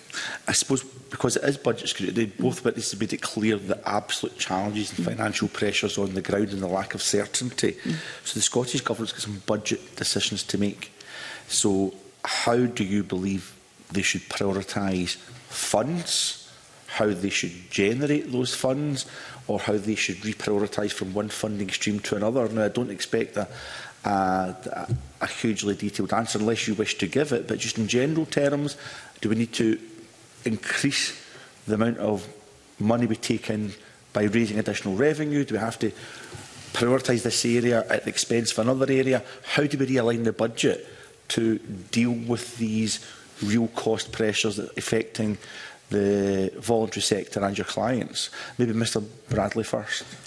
I suppose because it is budget scrutiny, mm. both witnesses made it clear the absolute challenges and mm. financial pressures on the ground and the lack of certainty. Mm. So the Scottish Government's got some budget decisions to make. So how do you believe they should prioritise funds, how they should generate those funds, or how they should reprioritise from one funding stream to another? Now, I don't expect a, a, a hugely detailed answer unless you wish to give it, but just in general terms, do we need to increase the amount of money we take in by raising additional revenue? Do we have to prioritise this area at the expense of another area? How do we realign the budget? to deal with these real cost pressures that affecting the voluntary sector and your clients? Maybe Mr Bradley first.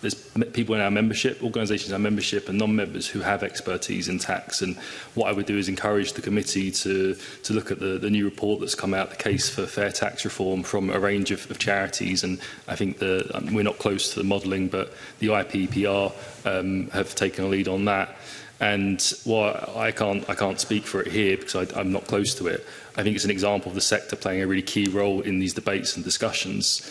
there's people in our membership, organisations our membership and non-members who have expertise in tax. And what I would do is encourage the committee to, to look at the, the new report that's come out, the case for fair tax reform from a range of, of charities. And I think the, um, we're not close to the modelling, but the IPPR um, have taken a lead on that. And while I can't, I can't speak for it here because I, I'm not close to it, I think it's an example of the sector playing a really key role in these debates and discussions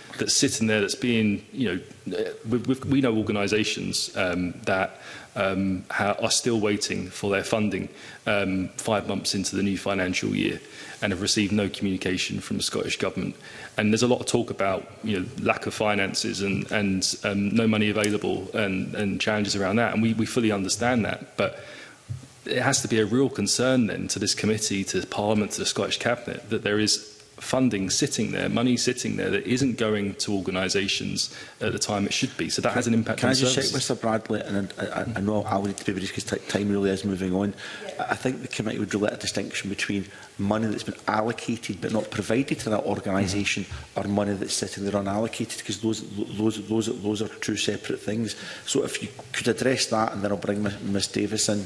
that's sitting there that's being, you know, uh, we, we know organisations um, that um, are still waiting for their funding um, five months into the new financial year and have received no communication from the Scottish Government. And there's a lot of talk about you know, lack of finances and, and um, no money available and, and challenges around that, and we, we fully understand that. But it has to be a real concern then to this committee, to Parliament, to the Scottish Cabinet, that there is funding sitting there, money sitting there that isn't going to organisations at the time it should be. So that can, has an impact can I just services. check, Mr Bradley, and I, I, I know I need to be brief because time really is moving on. Yeah. I think the committee would relate a distinction between money that's been allocated but not provided to that organisation mm -hmm. or money that's sitting there unallocated because those, those, those, those are two separate things. So if you could address that and then I'll bring Ms Davis in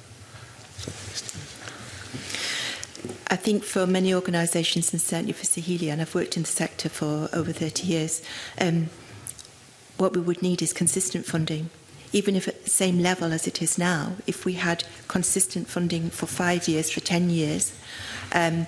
I think for many organisations and certainly for Sahili, and I've worked in the sector for over 30 years, um, what we would need is consistent funding. Even if at the same level as it is now, if we had consistent funding for five years, for 10 years, um,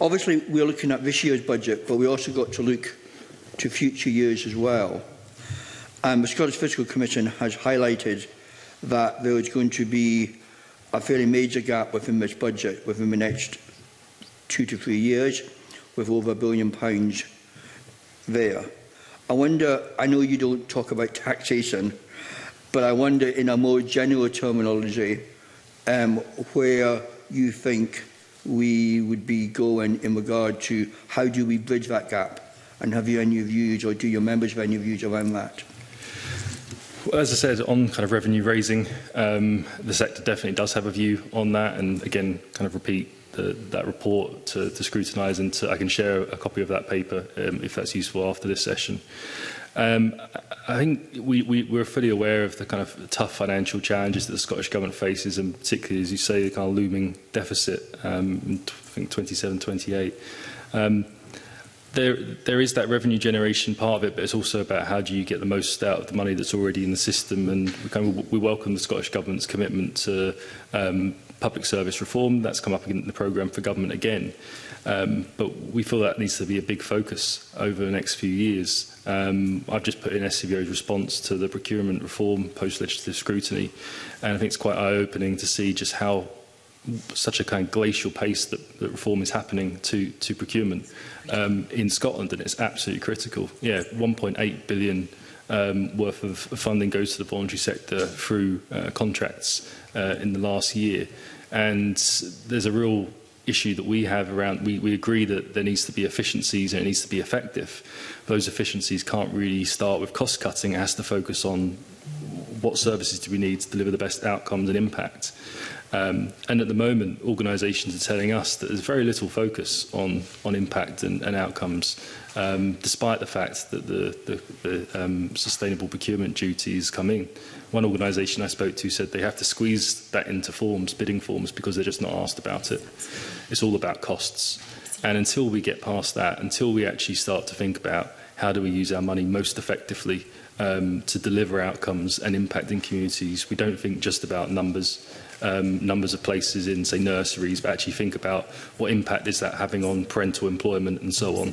obviously, we're looking at this year's budget, but we also got to look to future years as well. Um, the Scottish Fiscal Commission has highlighted that there is going to be a fairly major gap within this budget within the next two to three years, with over a billion pounds there. I wonder, I know you don't talk about taxation, but I wonder in a more general terminology um, where you think we would be going in regard to how do we bridge that gap? And have you any views or do your members have any views around that? Well, as I said, on kind of revenue raising, um, the sector definitely does have a view on that. And again, kind of repeat the, that report to, to scrutinise and to, I can share a copy of that paper um, if that's useful after this session. Um, I think we, we, we're fully aware of the kind of tough financial challenges that the Scottish Government faces and particularly, as you say, the kind of looming deficit um, in I think 27, 28. Um, there, there is that revenue generation part of it, but it's also about how do you get the most out of the money that's already in the system. And we, kind of, we welcome the Scottish Government's commitment to um, public service reform. That's come up in the programme for government again. Um, but we feel that needs to be a big focus over the next few years. Um, I've just put in SCVO's response to the procurement reform post-legislative scrutiny, and I think it's quite eye-opening to see just how such a kind of glacial pace that, that reform is happening to, to procurement um, in Scotland, and it's absolutely critical. Yeah, 1.8 billion um, worth of funding goes to the voluntary sector through uh, contracts uh, in the last year. And there's a real issue that we have around we, we agree that there needs to be efficiencies and it needs to be effective. Those efficiencies can't really start with cost cutting, it has to focus on what services do we need to deliver the best outcomes and impact. Um, and at the moment, organisations are telling us that there's very little focus on, on impact and, and outcomes um, despite the fact that the, the, the um, sustainable procurement duties come in. One organisation I spoke to said they have to squeeze that into forms, bidding forms, because they're just not asked about it. It's all about costs. And until we get past that, until we actually start to think about how do we use our money most effectively um, to deliver outcomes and impact in communities, we don't think just about numbers um, numbers of places in, say, nurseries, but actually think about what impact is that having on parental employment and so on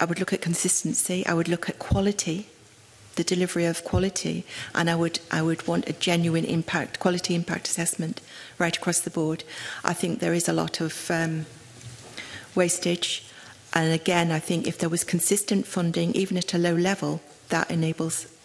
I would look at consistency. I would look at quality the delivery of quality and I would I would want a genuine impact quality impact assessment right across the board I think there is a lot of um, wastage. And again, I think if there was consistent funding, even at a low level, that enables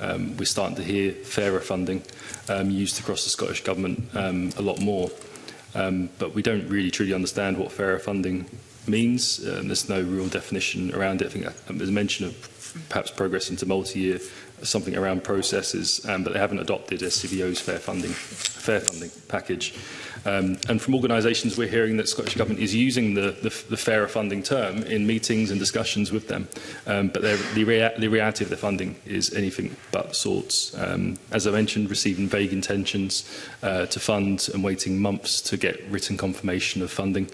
Um, we're starting to hear fairer funding um, used across the Scottish Government um, a lot more. Um, but we don't really truly understand what fairer funding means. Um, there's no real definition around it. I think uh, there's a mention of perhaps progress into multi-year, something around processes, um, but they haven't adopted SCBO's fair funding, fair funding package. Um, and from organisations, we're hearing that Scottish Government is using the, the, the fairer funding term in meetings and discussions with them. Um, but the, rea the reality of the funding is anything but sorts. Um, as I mentioned, receiving vague intentions uh, to fund and waiting months to get written confirmation of funding.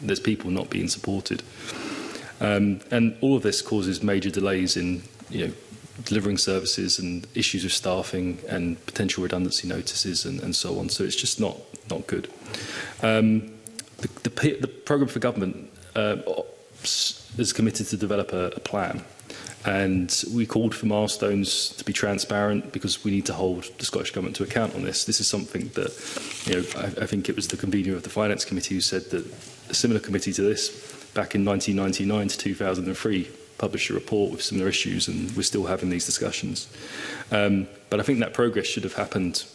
there's people not being supported. Um, and all of this causes major delays in you know, delivering services and issues of staffing and potential redundancy notices and, and so on. So it's just not, not good. Um, the, the, the programme for government uh, is committed to develop a, a plan and we called for milestones to be transparent because we need to hold the Scottish Government to account on this. This is something that, you know, I, I think it was the convener of the Finance Committee who said that a similar committee to this back in 1999 to 2003 published a report with similar issues and we're still having these discussions. Um, but I think that progress should have happened,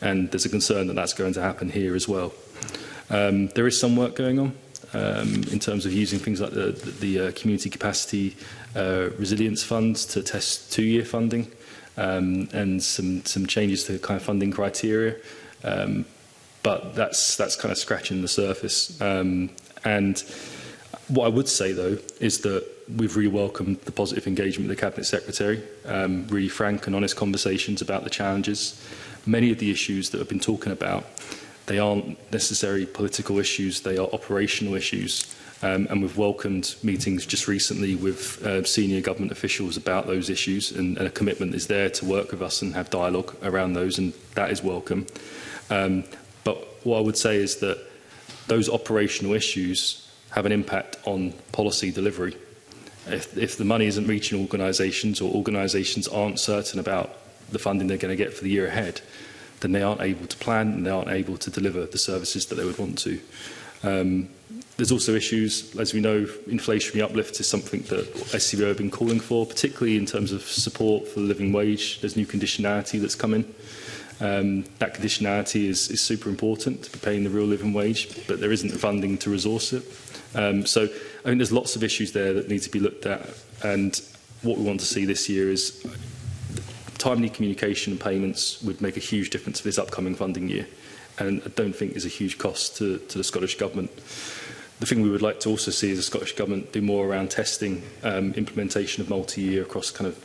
And there's a concern that that's going to happen here as well. Um, there is some work going on um, in terms of using things like the, the, uh, Community Capacity uh, Resilience Funds to test two-year funding um, and some, some changes to kind of funding criteria. Um, but that's, that's kind of scratching the surface. Um, and what I would say, though, is that we've re-welcomed the positive engagement with the Cabinet Secretary, um, really frank and honest conversations about the challenges. Many of the issues that have been talking about They aren't necessarily political issues, they are operational issues. Um, and we've welcomed meetings just recently with uh, senior government officials about those issues, and, and a commitment is there to work with us and have dialogue around those, and that is welcome. Um, but what I would say is that those operational issues have an impact on policy delivery. If, if the money isn't reaching organisations or organisations aren't certain about the funding they're going to get for the year ahead, then they aren't able to plan and they aren't able to deliver the services that they would want to. Um, there's also issues, as we know, inflationary uplift is something that SCBO have been calling for, particularly in terms of support for the living wage. There's new conditionality that's coming. Um, that conditionality is, is super important to be paying the real living wage, but there isn't the funding to resource it. Um, so I think there's lots of issues there that need to be looked at. And what we want to see this year is timely communication and payments would make a huge difference for this upcoming funding year and I don't think is a huge cost to, to the Scottish Government. The thing we would like to also see is the Scottish Government do more around testing um, implementation of multi-year across kind of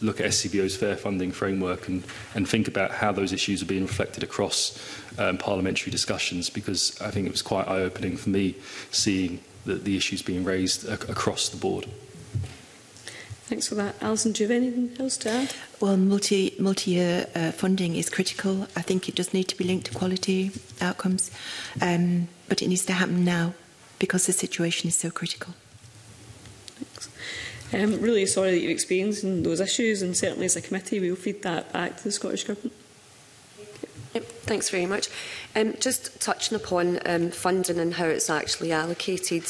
look at SCBO's fair funding framework and, and think about how those issues are being reflected across um, parliamentary discussions because I think it was quite eye-opening for me seeing the, the issues being raised ac across the board. Thanks for that. Alison, do you have anything else to add? Well, multi, multi-year uh, funding is critical. I think it does need to be linked to quality outcomes, um, but it needs to happen now because the situation is so critical. Thanks. Um, really sorry that you're experiencing those issues, and certainly as a committee, we will feed that back to the Scottish Government. Yep, thanks very much. Um, just touching upon um, funding and how it's actually allocated.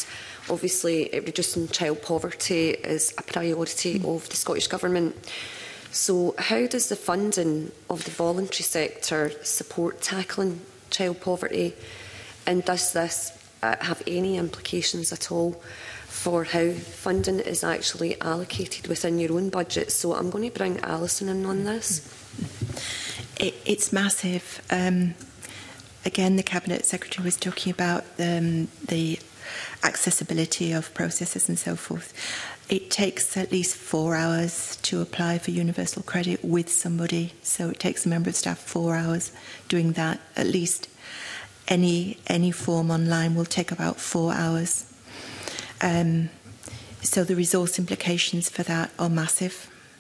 Obviously, reducing child poverty is a priority mm. of the Scottish Government. So how does the funding of the voluntary sector support tackling child poverty? And does this uh, have any implications at all for how funding is actually allocated within your own budget? So I'm going to bring Alison in on this. Hmm. It, it's massive. Um, again, the Cabinet Secretary was talking about um, the accessibility of processes and so forth. It takes at least four hours to apply for universal credit with somebody. So it takes a member of staff four hours doing that at least. Any any form online will take about four hours. Um, so the resource implications for that are massive.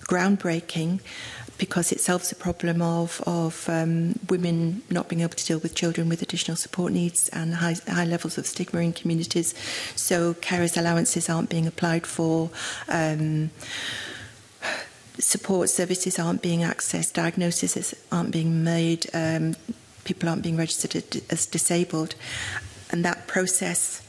groundbreaking because it solves the problem of, of um, women not being able to deal with children with additional support needs and high, high levels of stigma in communities. So carers' allowances aren't being applied for. Um, support services aren't being accessed, diagnoses aren't being made, um, people aren't being registered as disabled. And that process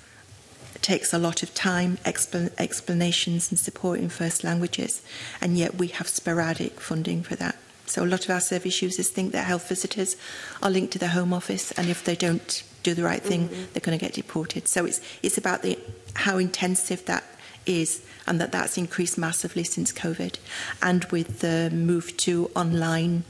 takes a lot of time, expl explanations and support in first languages, and yet we have sporadic funding for that. So a lot of our service users think that health visitors are linked to the Home Office, and if they don't do the right thing, mm -hmm. they're going to get deported. So it's, it's about the, how intensive that is and that that's increased massively since COVID and with the move to online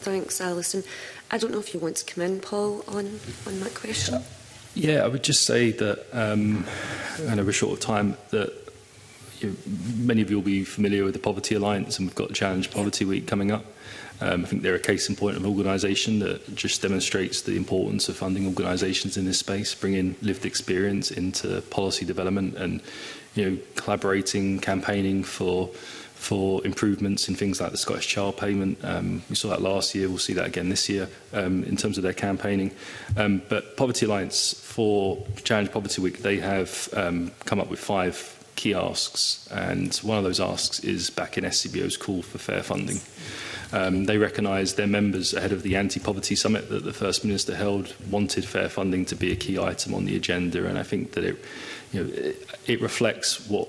thanks, Alison. I don't know if you want to come in, Paul, on, on that question. Yeah, I would just say that, um, and over a short of time, that you know, many of you will be familiar with the Poverty Alliance, and we've got Challenge Poverty Week coming up. Um, I think they're a case in point of organisation that just demonstrates the importance of funding organisations in this space, bringing lived experience into policy development and you know, collaborating, campaigning for for improvements in things like the Scottish Child Payment. Um, we saw that last year, we'll see that again this year um, in terms of their campaigning. Um, but Poverty Alliance for Challenge Poverty Week, they have um, come up with five key asks, and one of those asks is back in SCBO's call for fair funding. Um, they recognised their members ahead of the anti-poverty summit that the First Minister held wanted fair funding to be a key item on the agenda, and I think that it you know, it reflects what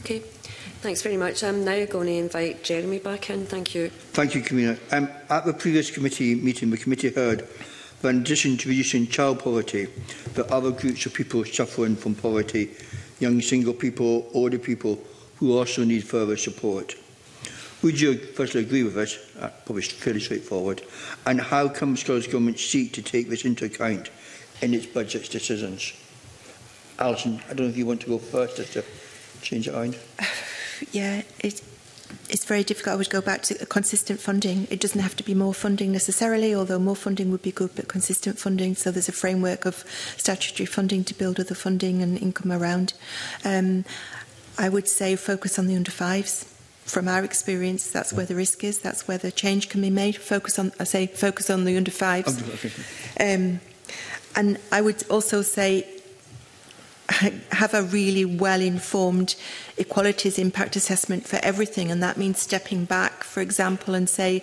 Okay. Thanks very much. I'm now going to invite Jeremy back in. Thank you. Thank you, Camina. Um, at the previous committee meeting, the committee heard but in addition to reducing child poverty, there are other groups of people suffering from poverty, young single people, older people, who also need further support. Would you firstly agree with us, uh, probably fairly straightforward, and how can the Scottish Government seek to take this into account in its budget decisions? Alison, I don't know if you want to go first just to change your mind. yeah, it's it's very difficult. I would go back to consistent funding. It doesn't have to be more funding necessarily, although more funding would be good, but consistent funding. So there's a framework of statutory funding to build other funding and income around. Um, I would say focus on the under fives. From our experience, that's where the risk is. That's where the change can be made. Focus on, I say, focus on the under fives. Um, and I would also say have a really well-informed equalities impact assessment for everything. And that means stepping back, for example, and say,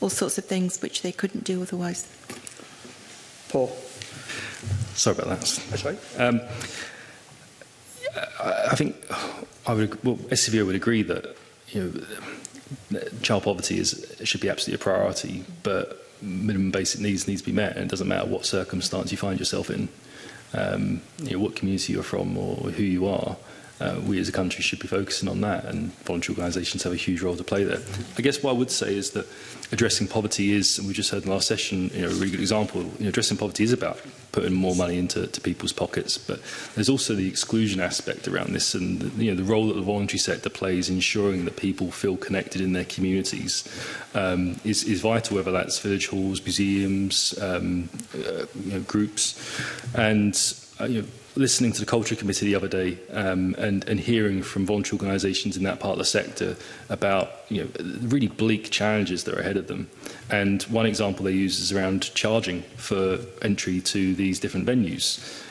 all sorts of things which they couldn't do otherwise. Paul. Sorry about that. That's right. Um, I think I would, well, SCVO would agree that you know, child poverty is should be absolutely a priority, but minimum basic needs needs to be met, and it doesn't matter what circumstance you find yourself in, um, you know, what community you're from, or who you are uh, we as a country should be focusing on that, and voluntary organisations have a huge role to play there. I guess what I would say is that addressing poverty is, and we just heard in the last session, you know, a really good example. You know, addressing poverty is about putting more money into to people's pockets, but there's also the exclusion aspect around this, and the, you know, the role that the voluntary sector plays ensuring that people feel connected in their communities um, is is vital. Whether that's village halls, museums, um, uh, you know, groups, and uh, you know, listening to the Culture Committee the other day um, and, and hearing from voluntary organisations in that part of the sector about you know, really bleak challenges that are ahead of them. And one example they use is around charging for entry to these different venues.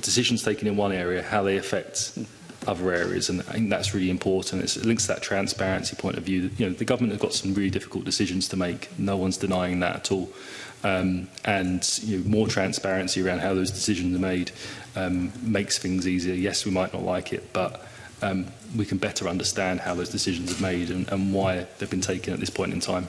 decisions taken in one area, how they affect other areas, and I think that's really important. It's, it links to that transparency point of view. You know, the government have got some really difficult decisions to make. No one's denying that at all. Um, and you know, more transparency around how those decisions are made um, makes things easier. Yes, we might not like it, but um, we can better understand how those decisions are made and, and why they've been taken at this point in time.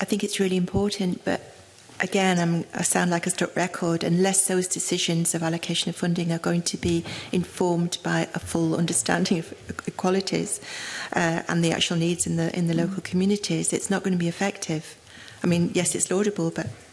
I think it's really important, but again, I'm, I sound like a stuck record, unless those decisions of allocation of funding are going to be informed by a full understanding of equalities uh, and the actual needs in the in the local communities, it's not going to be effective. I mean, yes, it's laudable, but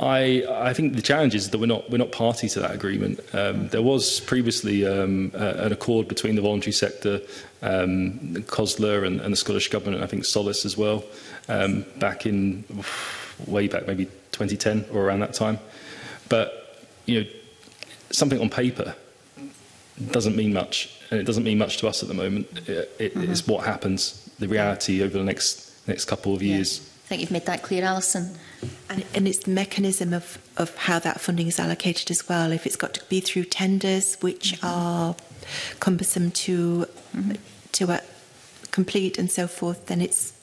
I, I think the challenge is that we're not, we're not party to that agreement. Um, there was previously um, a, an accord between the voluntary sector, um, COSLA and, and the Scottish Government, I think Solace as well, um, back in, way back maybe 2010 or around that time. But, you know, something on paper doesn't mean much, and it doesn't mean much to us at the moment. It, it mm -hmm. is what happens, the reality over the next, next couple of years. Yeah think you've made that clear, Alison. And, and it's the mechanism of, of how that funding is allocated as well. If it's got to be through tenders, which mm -hmm. are cumbersome to mm -hmm. to uh, complete and so forth, then it's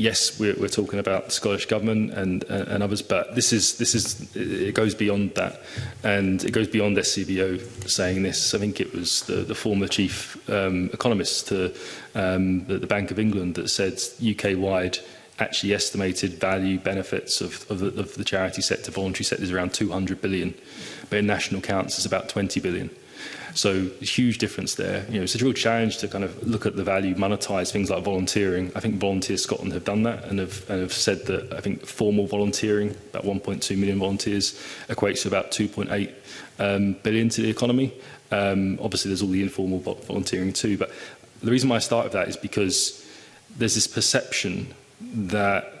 yes, we're, we're talking about the Scottish government and, uh, and others, but this is, this is, it goes beyond that. And it goes beyond SCBO saying this. I think it was the, the former chief um, economist to um, the, the Bank of England that said UK-wide actually estimated value benefits of, of, the, of the charity sector, voluntary sector, is around 200 billion. But in national accounts, it's about 20 billion. So huge difference there. You know, it's a real challenge to kind of look at the value, monetize things like volunteering. I think Volunteer Scotland have done that and have, and have said that I think formal volunteering, about 1.2 million volunteers, equates to about 2.8 um, billion to the economy. Um, obviously, there's all the informal volunteering too. But the reason why I start with that is because there's this perception that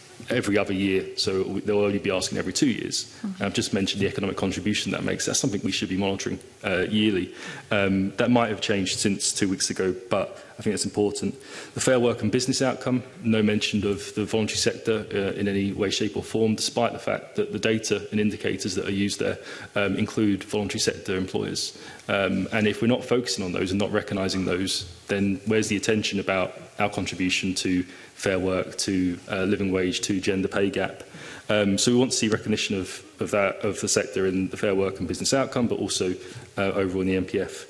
every other year, so they'll only be asking every two years. Okay. I've just mentioned the economic contribution that makes. That's something we should be monitoring uh, yearly. Um, that might have changed since two weeks ago, but I think it's important. The fair work and business outcome, no mention of the voluntary sector uh, in any way, shape or form, despite the fact that the data and indicators that are used there um, include voluntary sector employers. Um, and if we're not focusing on those and not recognising those, then where's the attention about our contribution to fair work to uh, living wage to gender pay gap. Um, so we want to see recognition of, of that, of the sector in the fair work and business outcome, but also uh, overall in the MPF.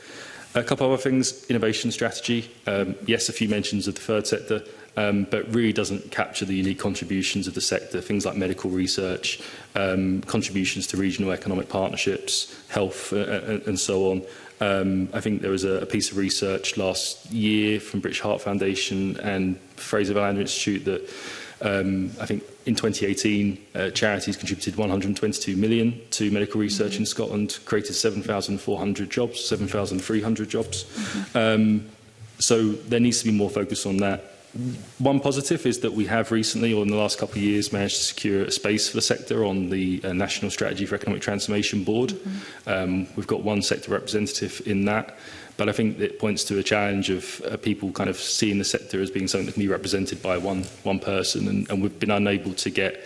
A couple of other things, innovation strategy. Um, yes, a few mentions of the third sector, um, but really doesn't capture the unique contributions of the sector, things like medical research, um, contributions to regional economic partnerships, health, uh, uh and so on. Um, I think there was a, a piece of research last year from British Heart Foundation and Fraser Valander Institute that um, I think in 2018, uh, charities contributed 122 million to medical research mm -hmm. in Scotland, created 7,400 jobs, 7,300 jobs. Mm -hmm. um, so there needs to be more focus on that. One positive is that we have recently, or in the last couple of years, managed to secure a space for the sector on the uh, National Strategy for Economic Transformation Board. Mm -hmm. um, we've got one sector representative in that. But I think it points to a challenge of uh, people kind of seeing the sector as being something that can be represented by one, one person. And, and we've been unable to get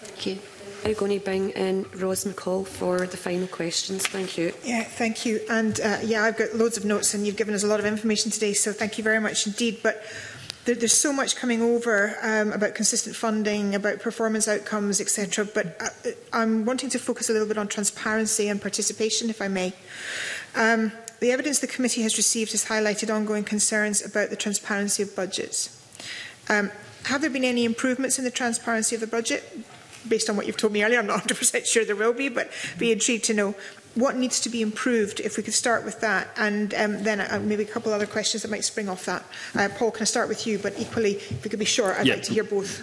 Thank you. Arigoni Bing and Rose McCall for the final questions. Thank you. Yeah, thank you. And uh, yeah, I've got loads of notes and you've given us a lot of information today, so thank you very much indeed. But there, there's so much coming over um, about consistent funding, about performance outcomes, etc. But I, uh, I'm wanting to focus a little bit on transparency and participation, if I may. Um, The evidence the committee has received has highlighted ongoing concerns about the transparency of budgets. Um, have there been any improvements in the transparency of the budget? Based on what you've told me earlier, I'm not 100% sure there will be, but be intrigued to know what needs to be improved, if we could start with that, and um, then uh, maybe a couple other questions that might spring off that. Uh, Paul, can I start with you? But equally, if we could be short, I'd yeah. like to hear both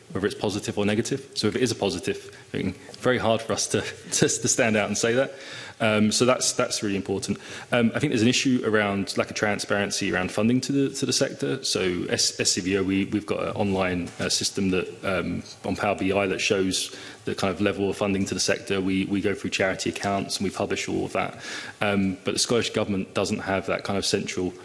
whether it's positive or negative. So if it is a positive thing, very hard for us to, to, to stand out and say that. Um, so that's that's really important. Um, I think there's an issue around lack of transparency around funding to the to the sector. So S SCVO, we we've got an online uh, system that um, on Power BI that shows the kind of level of funding to the sector. We we go through charity accounts and we publish all of that. Um, but the Scottish government doesn't have that kind of central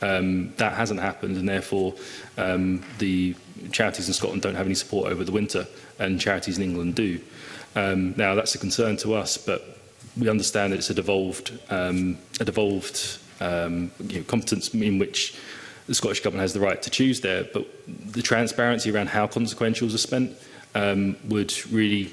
Um, that hasn't happened, and therefore um, the charities in Scotland don't have any support over the winter and charities in England do. Um, now, that's a concern to us, but we understand that it's a devolved, um, a devolved um, you know, competence in which the Scottish Government has the right to choose there, but the transparency around how consequentials are spent um, would really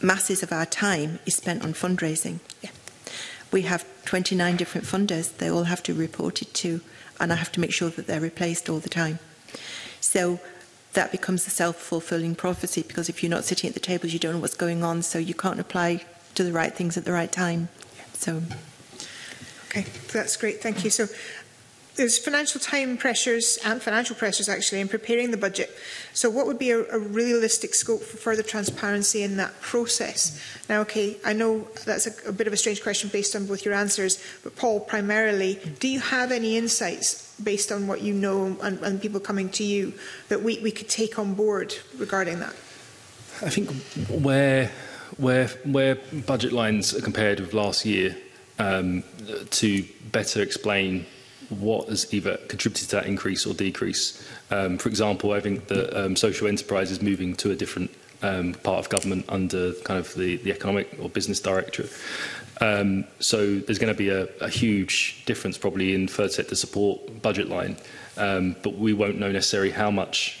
masses of our time is spent on fundraising. Yeah. We have 29 different funders. They all have to report it to, and I have to make sure that they're replaced all the time. So that becomes a self-fulfilling prophecy because if you're not sitting at the tables, you don't know what's going on, so you can't apply do the right things at the right time. So, okay, that's great. Thank you. So, there's financial time pressures and financial pressures actually in preparing the budget. So what would be a, a realistic scope for further transparency in that process? Mm. Now, okay, I know that's a, a, bit of a strange question based on both your answers, but Paul, primarily, mm. do you have any insights based on what you know and, and people coming to you that we, we could take on board regarding that? I think where Where, where budget lines are compared with last year um, to better explain what has either contributed to that increase or decrease. Um, for example, I think that um, social enterprise is moving to a different um, part of government under kind of the, the economic or business directorate. Um, so there's going to be a, a huge difference probably in third to support budget line, um, but we won't know necessarily how much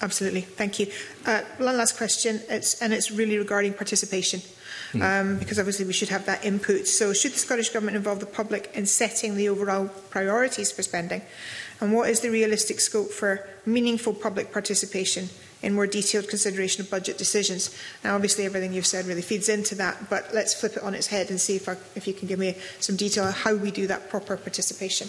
absolutely. Thank you. Uh, one last question, it's, and it's really regarding participation. Hmm. um, because obviously we should have that input. So should the Scottish Government involve the public in setting the overall priorities for spending? And what is the realistic scope for meaningful public participation in more detailed consideration of budget decisions? Now, obviously, everything you've said really feeds into that, but let's flip it on its head and see if, I, if you can give me some detail on how we do that proper participation.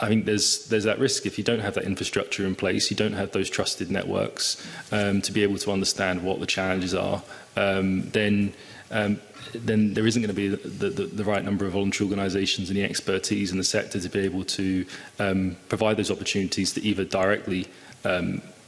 I think there's there's that risk if you don't have that infrastructure in place, you don't have those trusted networks um, to be able to understand what the challenges are. Um, then um, then there isn't going to be the, the, the right number of voluntary organisations and the expertise in the sector to be able to um, provide those opportunities to either directly um,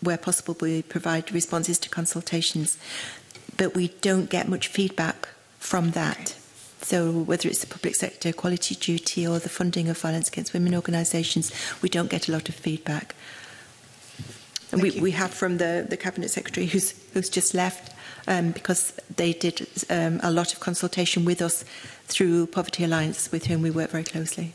where possible, we provide responses to consultations, but we don't get much feedback from that. Okay. So whether it's the public sector equality duty or the funding of violence against women organisations, we don't get a lot of feedback. And we, we have from the, the cabinet secretary who's who's just left um, because they did um, a lot of consultation with us through Poverty Alliance, with whom we work very closely.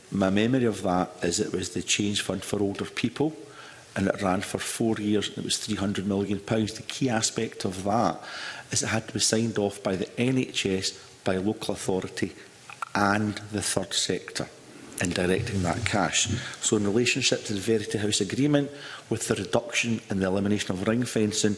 my memory of that is it was the Change Fund for Older People, and it ran for four years and it was £300 million. Pounds. The key aspect of that is it had to be signed off by the NHS, by local authority and the third sector in directing that cash. So in relationship to the Verity House agreement, with the reduction and the elimination of ring fencing,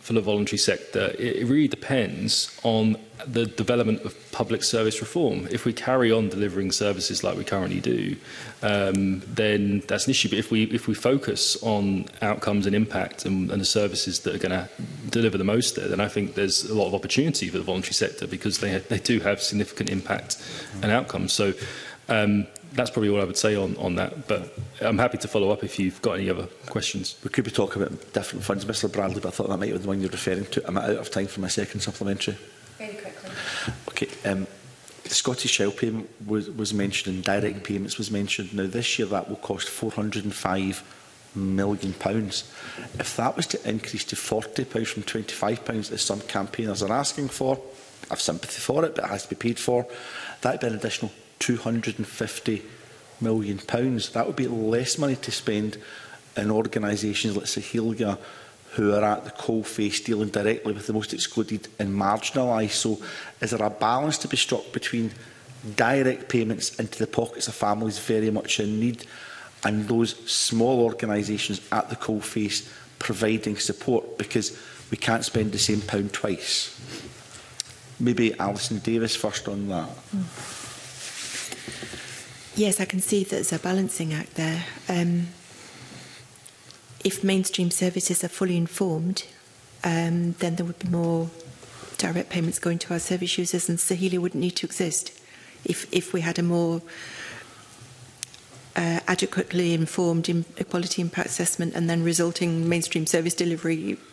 for the voluntary sector. It, it really depends on the development of public service reform. If we carry on delivering services like we currently do, um, then that's an issue. But if we if we focus on outcomes and impact and, and the services that are going to deliver the most there, then I think there's a lot of opportunity for the voluntary sector because they they do have significant impact mm. and outcomes. So. Um, that's probably all I would say on, on that, but I'm happy to follow up if you've got any other questions. We could be talking about different funds, Mr Bradley, but I thought that might be the one you're referring to. I'm out of time for my second supplementary. Very quickly. Okay. Um, the Scottish Shell payment was, was mentioned and direct mm-hmm. payments was mentioned. Now, this year that will cost £405 million. Pounds. If that was to increase to £40 from £25, as some campaigners are asking for, I have sympathy for it, but it has to be paid for, that would be an additional £250 million. Pounds. That would be less money to spend in organisations like Sahelia who are at the coal face dealing directly with the most excluded and marginalised. So is there a balance to be struck between direct payments into the pockets of families very much in need and those small organisations at the coal face providing support because we can't spend the same pound twice. Maybe Alison Davis first on that. Mm. Yes, I can see that there's a balancing act there. Um, if mainstream services are fully informed, um, then there would be more direct payments going to our service users, and Sahili wouldn't need to exist if, if we had a more uh, adequately informed equality impact assessment and then resulting mainstream service delivery,